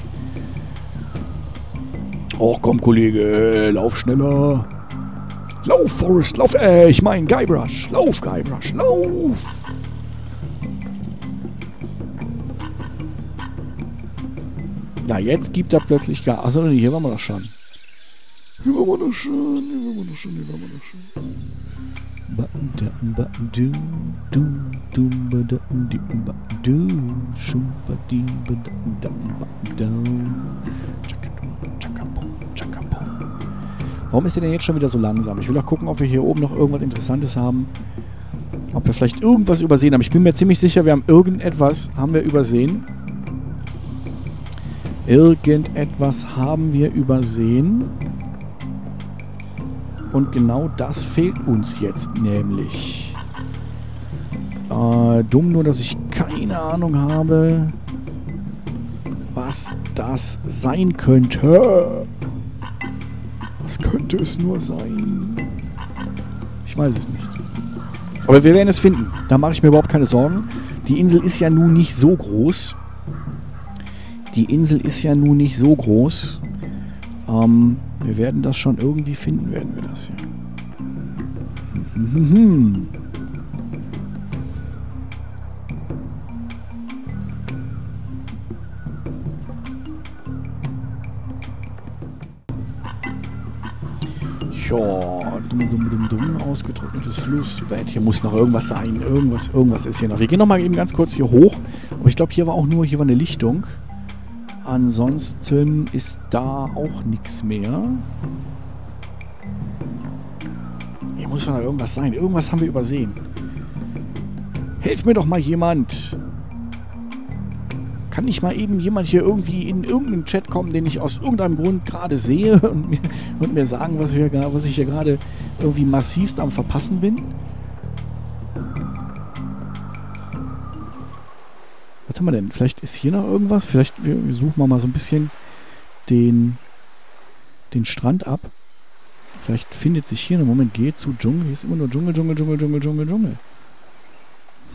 Och komm, Kollege, lauf schneller. Lauf, Forrest, lauf. Äh, ich mein Guybrush. Lauf, Guybrush, lauf. Na, jetzt gibt er plötzlich Gas. Achso, hier waren wir doch schon. Hier waren wir doch schon, hier waren wir doch schon, hier waren wir doch schon. Button, dutton, button, do, do, do, ba, dutton, di, ba, do, shum, ba, di, ba, dutton, dutton, ba, do. Tschakka, dum, tschakka, bum, tschakka, bum. Warum ist der denn jetzt schon wieder so langsam? Ich will auch gucken, ob wir hier oben noch irgendwas Interessantes haben. Ob wir vielleicht irgendwas übersehen haben. Ich bin mir ziemlich sicher, wir haben irgendetwas haben wir übersehen. Irgendetwas haben wir übersehen. Und genau das fehlt uns jetzt nämlich. Äh, dumm nur, dass ich keine Ahnung habe, was das sein könnte. Was könnte es nur sein? Ich weiß es nicht. Aber wir werden es finden. Da mache ich mir überhaupt keine Sorgen. Die Insel ist ja nun nicht so groß. Die Insel ist ja nun nicht so groß. Ähm, wir werden das schon irgendwie finden, werden wir das hier. Mhm. Ja, dumm, dumm, dumm, dumm, ausgetrocknetes Flussbett. Hier muss noch irgendwas sein. Irgendwas, irgendwas ist hier noch. Wir gehen noch mal eben ganz kurz hier hoch. Aber ich glaube, hier war auch nur, hier war eine Lichtung. Ansonsten ist da auch nichts mehr. Hier muss doch noch irgendwas sein. Irgendwas haben wir übersehen. Hilf mir doch mal jemand. Kann nicht mal eben jemand hier irgendwie in irgendeinen Chat kommen, den ich aus irgendeinem Grund gerade sehe und mir, und mir sagen, was, wir, was ich hier gerade irgendwie massivst am Verpassen bin? Haben wir denn? Vielleicht ist hier noch irgendwas? Vielleicht suchen wir mal so ein bisschen den, den Strand ab. Vielleicht findet sich hier, einen Moment, geht zu Dschungel. Hier ist immer nur Dschungel, Dschungel, Dschungel, Dschungel, Dschungel, Dschungel.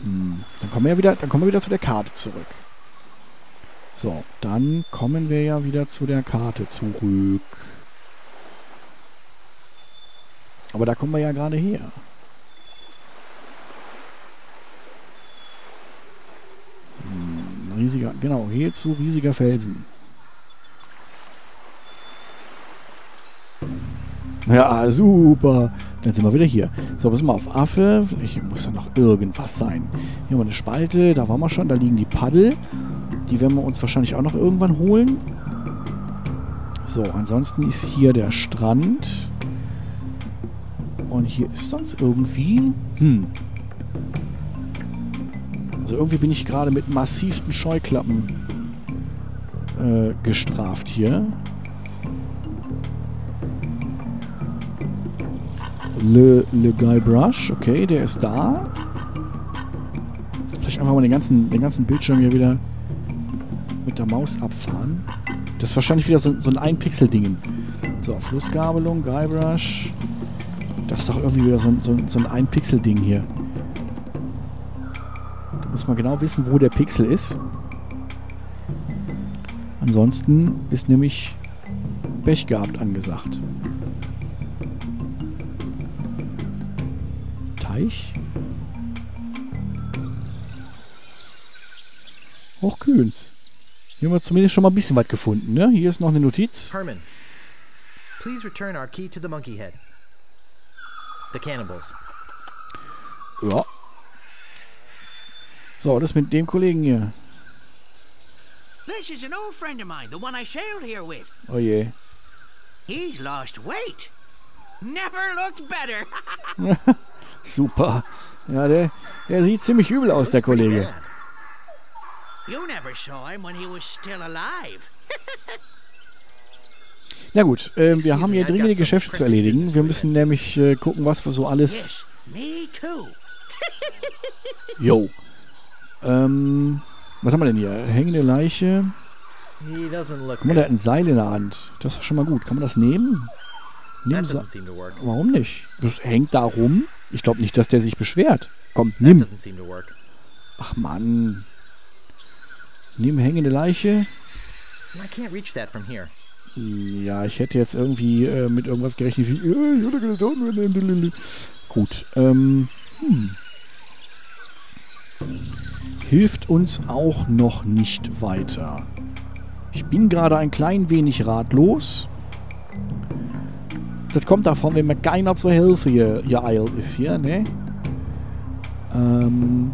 Hm. Dann kommen wir ja wieder, dann kommen wir wieder zu der Karte zurück. So, dann kommen wir ja wieder zu der Karte zurück. Aber da kommen wir ja gerade her. Riesiger, genau, hier zu riesiger Felsen. Ja, super. Dann sind wir wieder hier. So, pass mal auf. Affe. Vielleicht muss da noch irgendwas sein. Hier haben wir eine Spalte. Da waren wir schon. Da liegen die Paddel. Die werden wir uns wahrscheinlich auch noch irgendwann holen. So, ansonsten ist hier der Strand. Und hier ist sonst irgendwie... Hm. Also irgendwie bin ich gerade mit massivsten Scheuklappen äh, gestraft hier. Le, Le Guy okay, der ist da. Vielleicht einfach mal den ganzen, den ganzen Bildschirm hier wieder mit der Maus abfahren. Das ist wahrscheinlich wieder so, so ein Ein-Pixel-Ding. So, Flussgabelung, Guybrush. Das ist doch irgendwie wieder so, so, so ein Ein-Pixel-Ding hier. Muss man genau wissen, wo der Pixel ist. Ansonsten ist nämlich Pech gehabt angesagt. Teich? Auch Kühns. Hier haben wir zumindest schon mal ein bisschen was gefunden, ne? Hier ist noch eine Notiz. Herman, please return our key to the monkey head. The cannibals. Ja. So, das mit dem Kollegen hier. This is an old friend of mine, the one I sailed here with. Oh je. He's lost weight. Never looked better. Super. Ja, der, der sieht ziemlich übel aus, der Kollege. you never saw him when he was still alive. Na gut, ähm, wir haben hier dringende Geschäfte zu erledigen. Wir müssen nämlich äh, gucken, was wir so alles... Yes, me too. Jo. Ähm, was haben wir denn hier? Hängende Leiche. He doesn't look Guck mal, der hat ein Seil in der Hand. Das ist schon mal gut. Kann man das nehmen? Nimm work. Warum nicht? Das hängt da rum. Ich glaube nicht, dass der sich beschwert. Kommt, That nimm. Ach Mann. Nimm hängende Leiche. Ja, ich hätte jetzt irgendwie äh, mit irgendwas gerechnet wie. äh, Gut. Ähm, hm. Hilft uns auch noch nicht weiter. Ich bin gerade ein klein wenig ratlos. Das kommt davon, wenn mir keiner zur Hilfe ge- geeilt ist hier, ne? Ähm.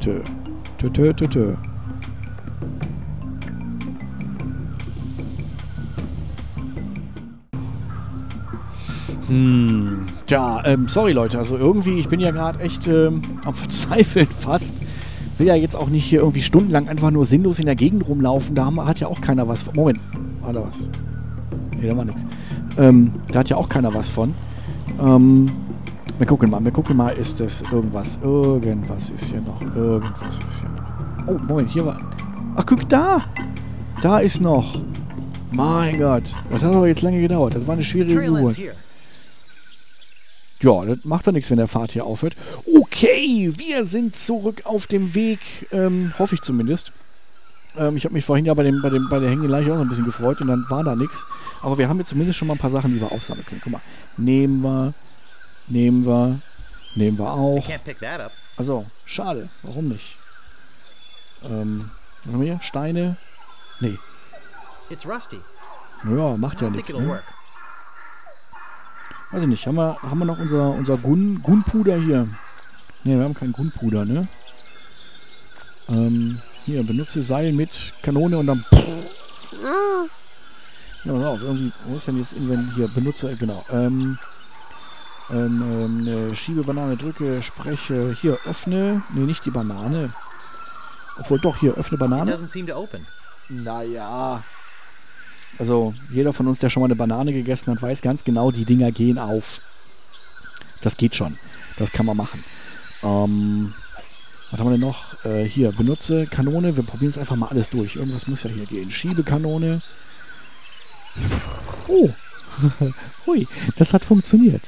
Tö. Tö, tö, tö, tö. Hm. Tja, ähm, sorry Leute, also irgendwie, ich bin ja gerade echt ähm, am Verzweifeln fast. Will ja jetzt auch nicht hier irgendwie stundenlang einfach nur sinnlos in der Gegend rumlaufen. Da haben, hat ja auch keiner was von. Moment, war da was? Nee, da war nichts. Ähm, da hat ja auch keiner was von. Ähm, wir gucken mal, wir gucken mal, ist das irgendwas? Irgendwas ist hier noch. Irgendwas ist hier noch. Oh, Moment, hier war. Ach, guck da! Da ist noch. Mein Gott, das hat aber jetzt lange gedauert. Das war eine schwierige here. Ja, das macht doch nichts, wenn der Fahrt hier aufhört. Okay, wir sind zurück auf dem Weg. Ähm, hoffe ich zumindest. Ähm, ich habe mich vorhin ja bei, dem, bei, dem, bei der hängenden Leiche auch noch ein bisschen gefreut und dann war da nichts. Aber wir haben jetzt zumindest schon mal ein paar Sachen, die wir aufsammeln können. Guck mal. Nehmen wir, nehmen wir, nehmen wir auch. Also, schade. Warum nicht? Ähm, was haben wir hier? Steine? Nee. It's rusty. Naja, macht ja nichts. Ne? Weiß ich nicht. Haben wir, haben wir noch unser, unser Gun, Gunpuder hier? Ne, wir haben kein Gunpuder, ne? Ähm, hier, benutze Seil mit Kanone und dann. Ja, pass auf, irgendwie. Wo ist denn jetzt Invent hier? Benutze, genau. Ähm, ähm, ähm, äh, schiebe Banane, drücke, spreche. Hier, öffne. Ne, nicht die Banane. Obwohl doch, hier, öffne It Banane. doesn't seem to open. Naja. Also, jeder von uns, der schon mal eine Banane gegessen hat, weiß ganz genau, die Dinger gehen auf. Das geht schon. Das kann man machen. Ähm, was haben wir denn noch? Äh, hier, benutze Kanone. Wir probieren es einfach mal alles durch. Irgendwas muss ja hier gehen. Schiebekanone. Oh. Hui, das hat funktioniert.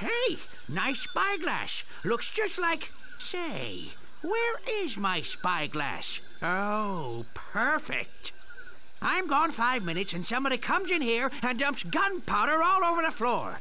Hey, nice spyglass. Looks just like. Say, where is my spyglass? Oh, perfect. I'm gone five minutes and somebody comes in here and dumps gunpowder all over the floor.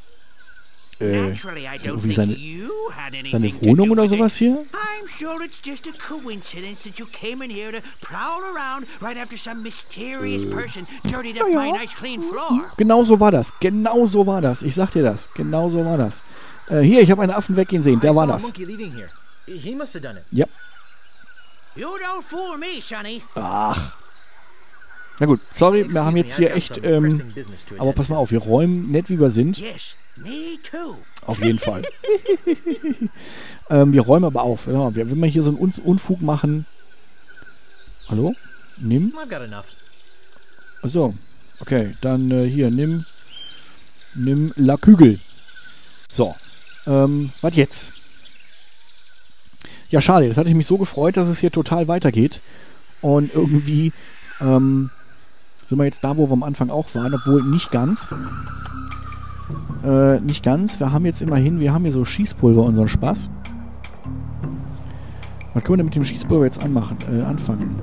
Äh, Naturally, I ist das don't irgendwie think seine, you had anything seine to Wohnung do oder with sowas it. hier? I'm sure it's just a coincidence that you came in here to prowl around right after some mysterious person dirtied up ja. my nice clean floor. Genau so war das. Genau so war das. Ich sag dir das. Genau so war das. Äh, hier, ich habe einen Affen weggehen sehen. Der war das. monkey leaving here. He must have done it. Ja. You don't fool me, Sonny. Ach. Na gut, sorry, wir haben jetzt hier echt. Ähm, aber pass mal auf, wir räumen nett wie wir sind. Auf jeden Fall. ähm, wir räumen aber auf. Ja, wir, wenn wir hier so einen Un Unfug machen. Hallo? Nimm. Achso. Okay, dann äh, hier, nimm. Nimm La Kügel. So. Ähm, was jetzt? Ja, schade. Das hatte ich mich so gefreut, dass es hier total weitergeht. Und irgendwie ähm, sind wir jetzt da, wo wir am Anfang auch waren, obwohl nicht ganz. Äh, nicht ganz. Wir haben jetzt immerhin, wir haben hier so Schießpulver, unseren Spaß. Was können wir denn mit dem Schießpulver jetzt anmachen, äh, anfangen?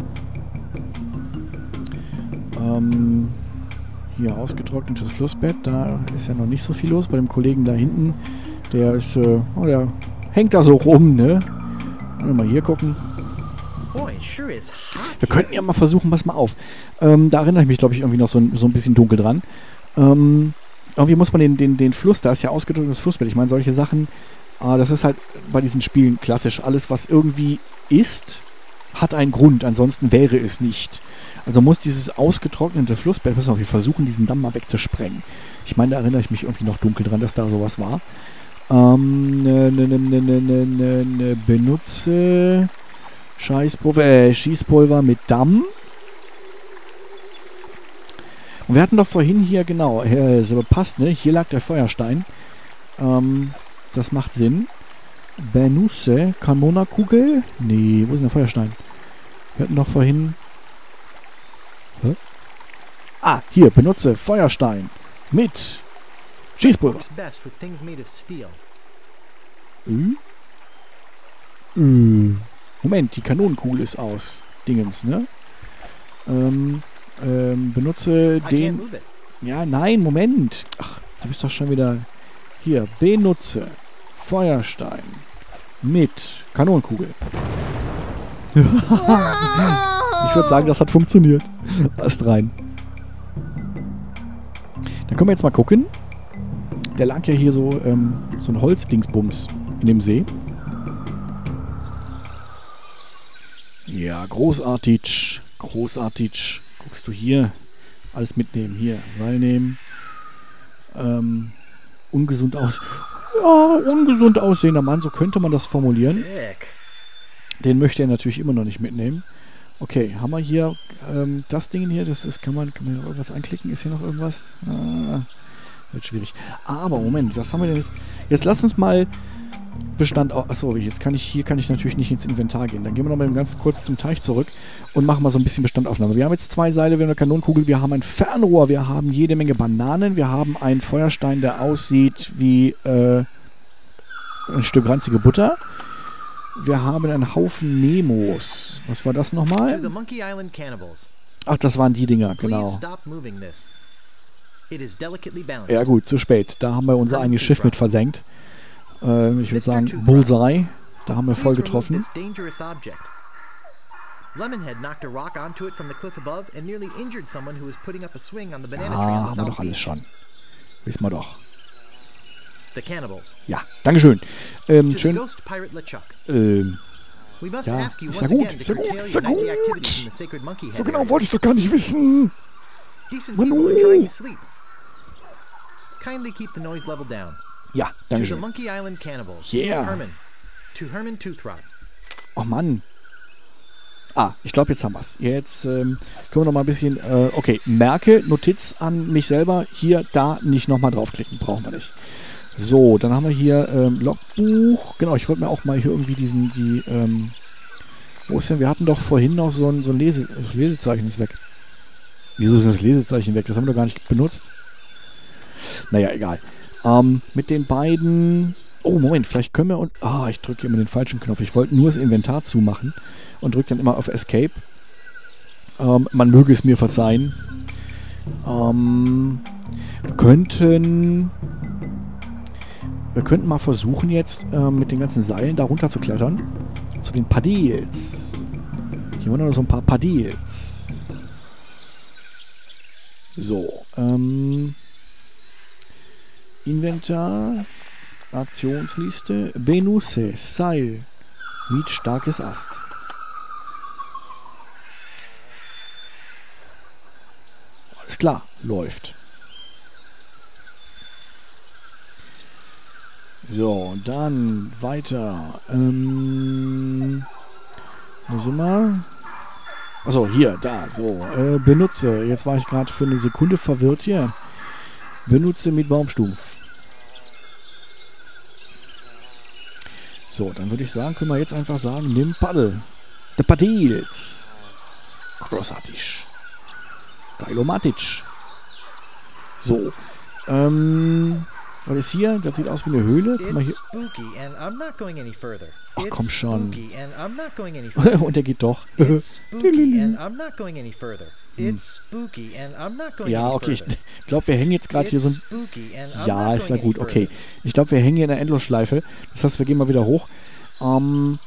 Ähm, hier ausgetrocknetes Flussbett. Da ist ja noch nicht so viel los. Bei dem Kollegen da hinten, der ist, äh, oh, der hängt da so rum, ne? Mal hier gucken. Wir könnten ja mal versuchen, pass mal auf. Ähm, da erinnere ich mich, glaube ich, irgendwie noch so ein, so ein bisschen dunkel dran. Ähm, irgendwie muss man den, den, den Fluss, da ist ja ausgedrücktes Flussbett. Ich meine, solche Sachen, äh, das ist halt bei diesen Spielen klassisch. Alles, was irgendwie ist, hat einen Grund. Ansonsten wäre es nicht. Also muss dieses ausgetrocknete Flussbett, pass mal auf, wir versuchen, diesen Damm mal wegzusprengen. Ich meine, da erinnere ich mich irgendwie noch dunkel dran, dass da sowas war. Ähm, ne, ne, ne, ne, ne, ne, ne, benutze Scheißpulver, äh, Schießpulver mit Damm. Und wir hatten doch vorhin hier, genau, äh, so passt, ne? Hier lag der Feuerstein. Ähm, das macht Sinn. Benusse, Kanonakugel? Nee, wo ist denn der Feuerstein? Wir hatten doch vorhin. Hä? Ah, hier, benutze Feuerstein mit Schießpulver. Works best Moment, die Kanonenkugel ist aus. Dingens, ne? Ähm, ähm, benutze den. Ja, nein, Moment. Ach, du bist doch schon wieder. Hier, benutze Feuerstein mit Kanonenkugel. ich würde sagen, das hat funktioniert. Erst rein. Dann können wir jetzt mal gucken. Der lag ja hier so, ähm, so ein Holzdingsbums in dem See. Ja, großartig. Großartig. Guckst du hier. Alles mitnehmen. Hier, Seil nehmen. Ähm, ungesund aus. Ja, ungesund aussehender Mann, so könnte man das formulieren. Den möchte er natürlich immer noch nicht mitnehmen. Okay, haben wir hier ähm, das Ding hier, das ist, kann man, kann man hier irgendwas anklicken? Ist hier noch irgendwas? Ah, wird schwierig. Aber Moment, was haben wir denn jetzt? Jetzt lass uns mal Bestand. au- Achso, jetzt kann ich hier kann ich natürlich nicht ins Inventar gehen. Dann gehen wir noch mal ganz kurz zum Teich zurück und machen mal so ein bisschen Bestandaufnahme. Wir haben jetzt zwei Seile, wir haben eine Kanonenkugel, wir haben ein Fernrohr, wir haben jede Menge Bananen, wir haben einen Feuerstein, der aussieht wie äh, ein Stück ranzige Butter. Wir haben einen Haufen Nemos. Was war das nochmal? Ach, das waren die Dinger, genau. Ja gut, zu spät. Da haben wir unser eigenes Schiff mit versenkt. Ähm, ich würde sagen. Bullseye. Da haben wir voll remove getroffen. Lemonhead knocked a rock onto it from the cliff above and nearly injured someone who was putting up a swing on the banana tree Ah, on the haben wir south doch alles schon. Wissen wir doch. The cannibals. Ja, Dankeschön. Ähm, schön. Ähm, Ja, ist ja gut, ist ja gut, ist ja gut. so genau wollte ich doch gar nicht wissen. Manu. Kindly keep the noise level down. Ja, To the Dankeschön. Monkey Island cannibals. Yeah. Herman. To Herman Toothrot. Oh Mann. Ah, ich glaube, jetzt haben wir es. Jetzt ähm, können wir noch mal ein bisschen. Äh, okay, merke, Notiz an mich selber. Hier, da nicht nochmal draufklicken. Brauchen wir nicht. So, dann haben wir hier ähm, Logbuch. Genau, ich wollte mir auch mal hier irgendwie diesen. Die, ähm, wo ist denn? Wir hatten doch vorhin noch so ein, so ein Lese, das Lesezeichen ist weg. Wieso ist das Lesezeichen weg? Das haben wir doch gar nicht benutzt. Naja, egal. Ähm, mit den beiden. Oh, Moment, vielleicht können wir. Und, ah, ich drücke immer den falschen Knopf. Ich wollte nur das Inventar zumachen und drücke dann immer auf Escape. Ähm, man möge es mir verzeihen. Ähm, wir könnten. Wir könnten mal versuchen, jetzt ähm, mit den ganzen Seilen da runter zu klettern. Zu den Padils. Hier waren noch so ein paar Padils. So, ähm. Inventar. Aktionsliste. Benusse. Seil. Mit starkes Ast. Alles klar, läuft. So, dann weiter. Ähm, wo sind wir? Achso, hier, da, so. Äh, benutze. Jetzt war ich gerade für eine Sekunde verwirrt hier. Benutze mit Baumstumpf. So, dann würde ich sagen, können wir jetzt einfach sagen, nimm Paddel. Der Paddels. Großartig. Geilomatisch. So. Ähm, was ist hier? Das sieht aus wie eine Höhle. Guck mal hier. It's spooky and I'm not going any further. Ach, It's komm schon. spooky and I'm not going any further. Und der geht doch. It's spooky and I'm not going ja, okay. Ich glaube, wir hängen jetzt gerade hier so ein Ja, ist ja gut, okay. Ich glaube, wir hängen hier in der Endlosschleife. Das heißt, wir gehen mal wieder hoch. Ähm,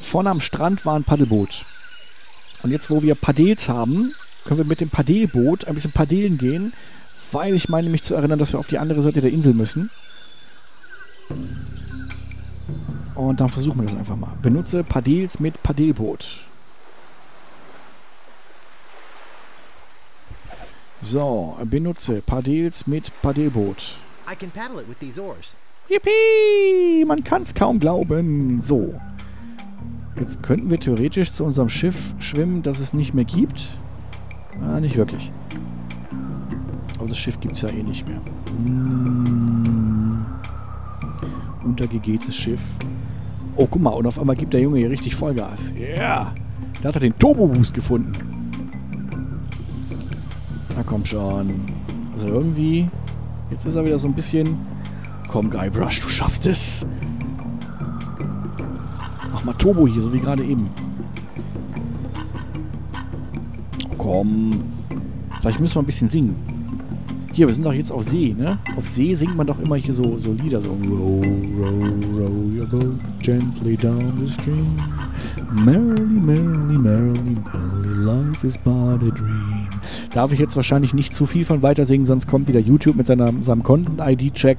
vorne am Strand war ein Paddelboot. Und jetzt, wo wir Paddels haben, können wir mit dem Paddelboot ein bisschen paddeln gehen, weil ich meine mich zu erinnern, dass wir auf die andere Seite der Insel müssen. Und dann versuchen wir das einfach mal. Benutze Paddels mit Paddelboot. So, benutze Paddels mit Paddelboot. I can paddle it with these oars. Yippie! Man kann es kaum glauben. So. Jetzt könnten wir theoretisch zu unserem Schiff schwimmen, das es nicht mehr gibt. Ah, nicht wirklich. Aber das Schiff gibt es ja eh nicht mehr. Hm. Untergegetes Schiff. Oh, guck mal. Und auf einmal gibt der Junge hier richtig Vollgas. Ja. Yeah. Da hat er den Turbo-Boost gefunden. Na komm schon. Also irgendwie... Jetzt ist er wieder so ein bisschen... Komm, Guybrush, du schaffst es. Mach mal Turbo hier, so wie gerade eben. Komm. Vielleicht müssen wir ein bisschen singen. Hier, wir sind doch jetzt auf See, ne? Auf See singt man doch immer hier so, so Lieder, so Row, row, row your boat gently down the stream. Merrily, merrily, merrily, merrily, life is but a dream. Darf ich jetzt wahrscheinlich nicht zu viel von weiter singen, sonst kommt wieder YouTube mit seiner, seinem Konten-ID-Check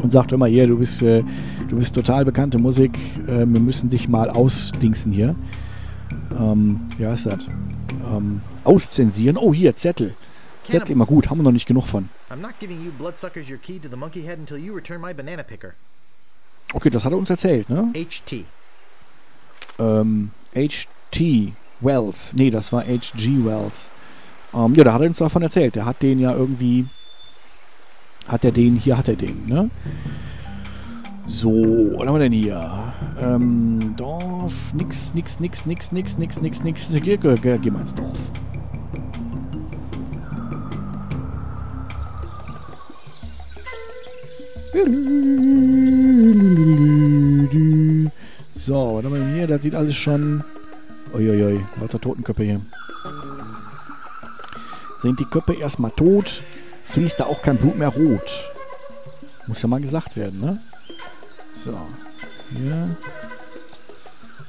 und sagt immer, hier, du bist, äh, du bist total bekannte Musik, äh, wir müssen dich mal ausdingsen hier. Ähm, wie heißt das? Ähm, auszensieren. Oh, hier, Zettel. Zettel immer gut, haben wir noch nicht genug von. I'm not giving you bloodsuckers your key to the monkey head until you return my banana picker. Okay, das hat er uns erzählt, ne? HT. Ähm, HT Wells. Nee, das war HG Wells. Ähm, ja, da hat er uns davon erzählt. Der hat den ja irgendwie. Hat er den, hier hat er den, ne? So, was haben wir denn hier? Ähm, Dorf, nix, nix, nix, nix, nix, nix, nix, nix. Geh, geh, geh, geh mal ins Dorf. So, was haben wir denn hier? Das sieht alles schon... Uiuiui, lauter Totenköpfe hier. Sind die Köpfe erstmal tot, fließt da auch kein Blut mehr rot. Muss ja mal gesagt werden, ne? So. Hier.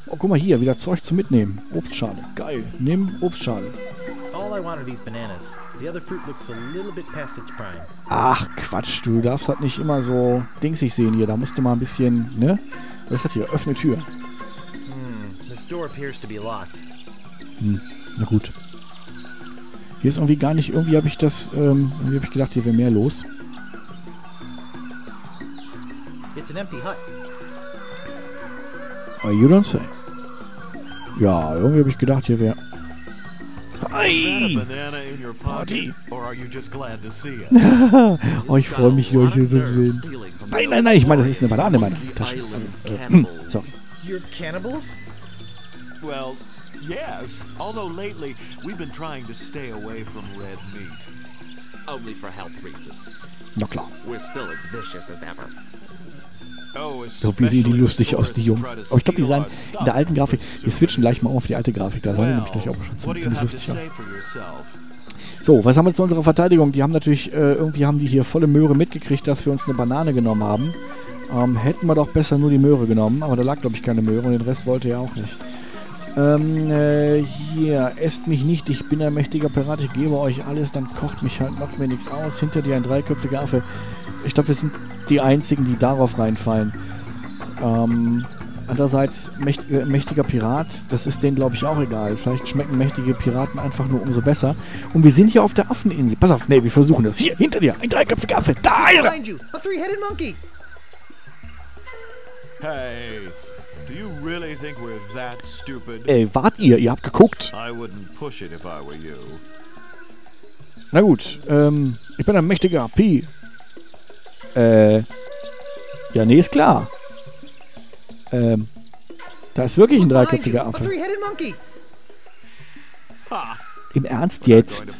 Oh, guck mal hier, wieder Zeug zum Mitnehmen. Obstschale. Geil. Nimm Obstschale. All I want are these bananas. The other fruit looks a little bit past its prime. Ach, Quatsch, du darfst halt nicht immer so dingsig sehen hier. Da musst du mal ein bisschen, ne? Was ist das hier? Öffne Tür. Hmm, this door appears to be locked. Hm, na gut. Hier ist irgendwie gar nicht, irgendwie habe ich das, ähm, irgendwie habe ich gedacht, hier wäre mehr los. It's an empty hut. Oh, you don't say. Ja, irgendwie habe ich gedacht, hier wäre... It? Oh, ich freue mich, euch hier zu sehen. Nein, nein, nein, ich meine, das ist eine Banane in meiner Tasche. Also, äh, hm, sorry. You're cannibals? Well, yes. Although lately we've been trying to stay away from red meat. Only for health reasons. Na klar. We're still as vicious as ever. Oh, So, wie sehen die lustig aus, die Jungs. Aber ich glaube, die sahen our in der alten Grafik, wir switchen gleich mal auf die alte Grafik, da sahen die nämlich gleich auch schon ziemlich lustig aus. So, was haben wir zu unserer Verteidigung? Die haben natürlich, äh, irgendwie haben die hier volle Möhre mitgekriegt, dass wir uns eine Banane genommen haben. Ähm, hätten wir doch besser nur die Möhre genommen, aber da lag, glaube ich, keine Möhre und den Rest wollte er auch nicht. Ähm, äh, hier, esst mich nicht, ich bin ein mächtiger Pirat, ich gebe euch alles, dann kocht mich halt, macht mir nichts aus. Hinter dir ein dreiköpfiger Affe. Ich glaube, wir sind die Einzigen, die darauf reinfallen. Ähm, andererseits, mächt, äh, mächtiger Pirat, das ist denen, glaube ich, auch egal. Vielleicht schmecken mächtige Piraten einfach nur umso besser. Und wir sind hier auf der Affeninsel. Pass auf, nee, wir versuchen das. Hier, hinter dir, ein dreiköpfiger Affe. Da, ist er! Behind you, a three-headed monkey! Hey, really think we're that stupid? Ey, wart ihr? Ihr habt geguckt. I wouldn't push it if I were you. Na gut, ähm, ich bin ein mächtiger Pi. Äh, ja, nee, ist klar. Ähm, da ist wirklich ein dreiköpfiger a Affe. three-headed monkey! Ha! Im Ernst jetzt?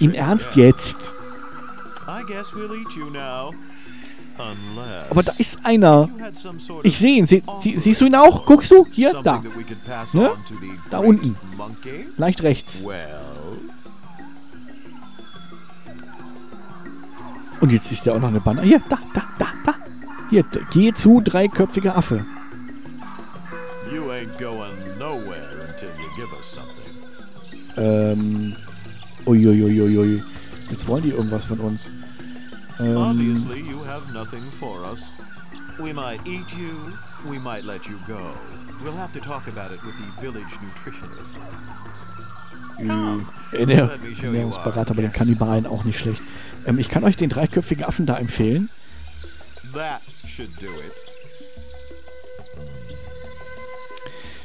Im Ernst jetzt? I guess we'll eat you now. Aber da ist einer. Ich sehe ihn. Sie, sie, siehst du ihn auch? Guckst du? Hier, da. Ne? Da unten. Leicht rechts. Und jetzt ist ja auch noch eine Banane. Hier, da, da, da, da. Hier, geh zu, dreiköpfiger Affe. Ähm. Uiuiuiui. Jetzt wollen die irgendwas von uns. Ähm, Obviously, you have nothing for us. We might eat you, we might let you go. We'll have to talk about it with the village nutritionist. You Ernährungsberater bei den. Kannibalen auch nicht schlecht. Ähm, ich kann euch den dreiköpfigen Affen da empfehlen. That should do it.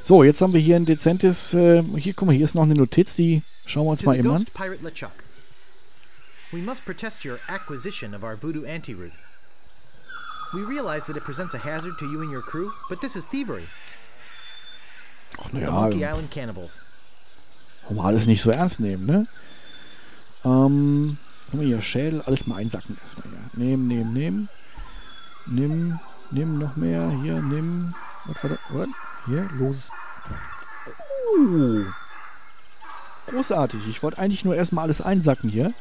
So, jetzt haben wir hier ein dezentes. Äh, hier, guck mal, hier ist noch eine Notiz, die schauen wir uns mal eben an. pirate LeChuck. We must protest your acquisition of our voodoo antiroot. We realize that it presents a hazard to you and your crew, but this is thievery. Ach, The Monkey naja, Island cannibals. wir alles nicht so ernst nehmen, ne? Ähm, guck mal hier, Schädel, alles mal einsacken erstmal hier. Nehmen, nehmen, nehmen. Nimm, nimm noch mehr. Hier, nimm. Was war das? Was? Hier, los. Uh. Großartig. Ich wollte eigentlich nur erstmal alles einsacken hier.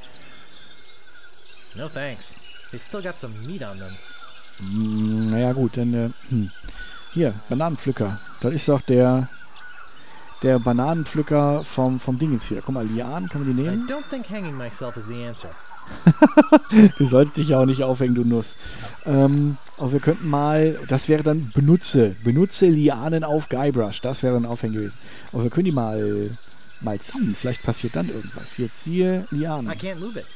No thanks. They've still got some meat on them. Hm, naja, gut, dann. Äh, hm. Hier, Bananenpflücker. Das ist doch der. Der Bananenpflücker vom, vom Dingens hier. Guck mal, Lianen, kann man die I nehmen? don't think hanging myself is the answer. Du sollst dich ja auch nicht aufhängen, du Nuss. Ähm, aber wir könnten mal, das wäre dann benutze, benutze Lianen auf Guybrush. Das wäre dann Aufhängen gewesen. Aber wir können die mal, mal ziehen. Vielleicht passiert dann irgendwas. Hier ziehe Lianen. I can't move it.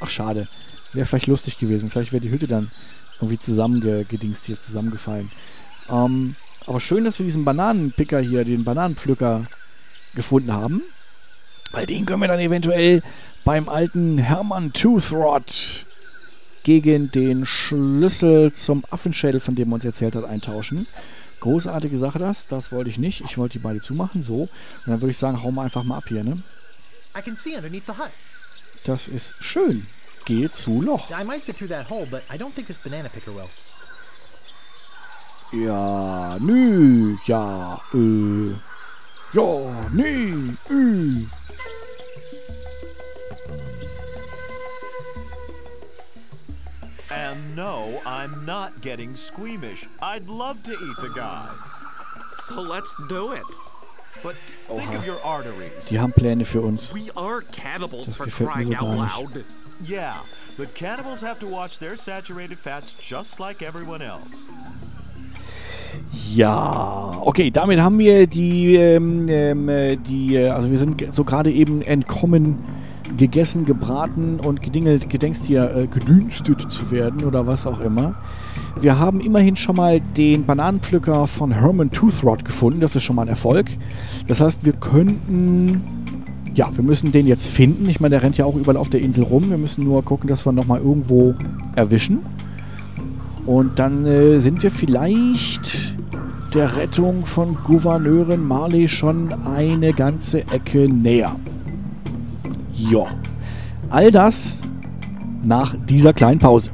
Ach, schade. Wäre vielleicht lustig gewesen. Vielleicht wäre die Hütte dann irgendwie zusammengedingst hier, zusammengefallen. Ähm, aber schön, dass wir diesen Bananenpicker hier, den Bananenpflücker gefunden haben. Bei den können wir dann eventuell beim alten Hermann Toothrod gegen den Schlüssel zum Affenschädel, von dem er uns erzählt hat, eintauschen. Großartige Sache das. Das wollte ich nicht. Ich wollte die beide zumachen. So. Und dann würde ich sagen, hauen wir einfach mal ab hier, ne? I can see underneath the hut. Das ist schön. Gehe zu Loch. I might fit through that hole, but I don't think this banana picker will. Ja, nö, ja, äh. Ja, nee, äh. And no, I'm not getting squeamish. I'd love to eat the guy. So let's do it. But think of your arteries. Die haben Pläne für uns. We are cannibals Das for gefällt mir crying so out gar loud. Yeah, but cannibals have to watch their saturated fats just like everyone else. Ja, okay, damit haben wir die, ähm, ähm, äh, die, äh, also wir sind so gerade eben entkommen, gegessen, gebraten und gedingelt, gedenkst hier äh, gedünstet zu werden oder was auch immer. Wir haben immerhin schon mal den Bananenpflücker von Herman Toothrod gefunden. Das ist schon mal ein Erfolg. Das heißt, wir könnten... Ja, wir müssen den jetzt finden. Ich meine, der rennt ja auch überall auf der Insel rum. Wir müssen nur gucken, dass wir nochmal irgendwo erwischen. Und dann äh, sind wir vielleicht der Rettung von Gouverneurin Marley schon eine ganze Ecke näher. Ja. All das nach dieser kleinen Pause.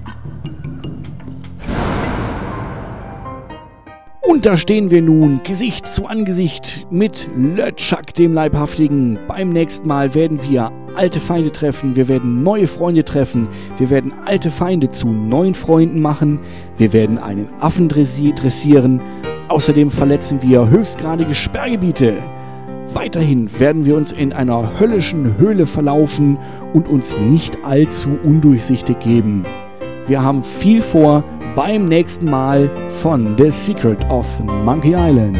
Und da stehen wir nun, Gesicht zu Angesicht mit Lötschak, dem Leibhaftigen. Beim nächsten Mal werden wir alte Feinde treffen, wir werden neue Freunde treffen, wir werden alte Feinde zu neuen Freunden machen, wir werden einen Affen dressieren, außerdem verletzen wir höchstgradige Sperrgebiete. Weiterhin werden wir uns in einer höllischen Höhle verlaufen und uns nicht allzu undurchsichtig geben. Wir haben viel vor beim nächsten Mal von The Secret of Monkey Island.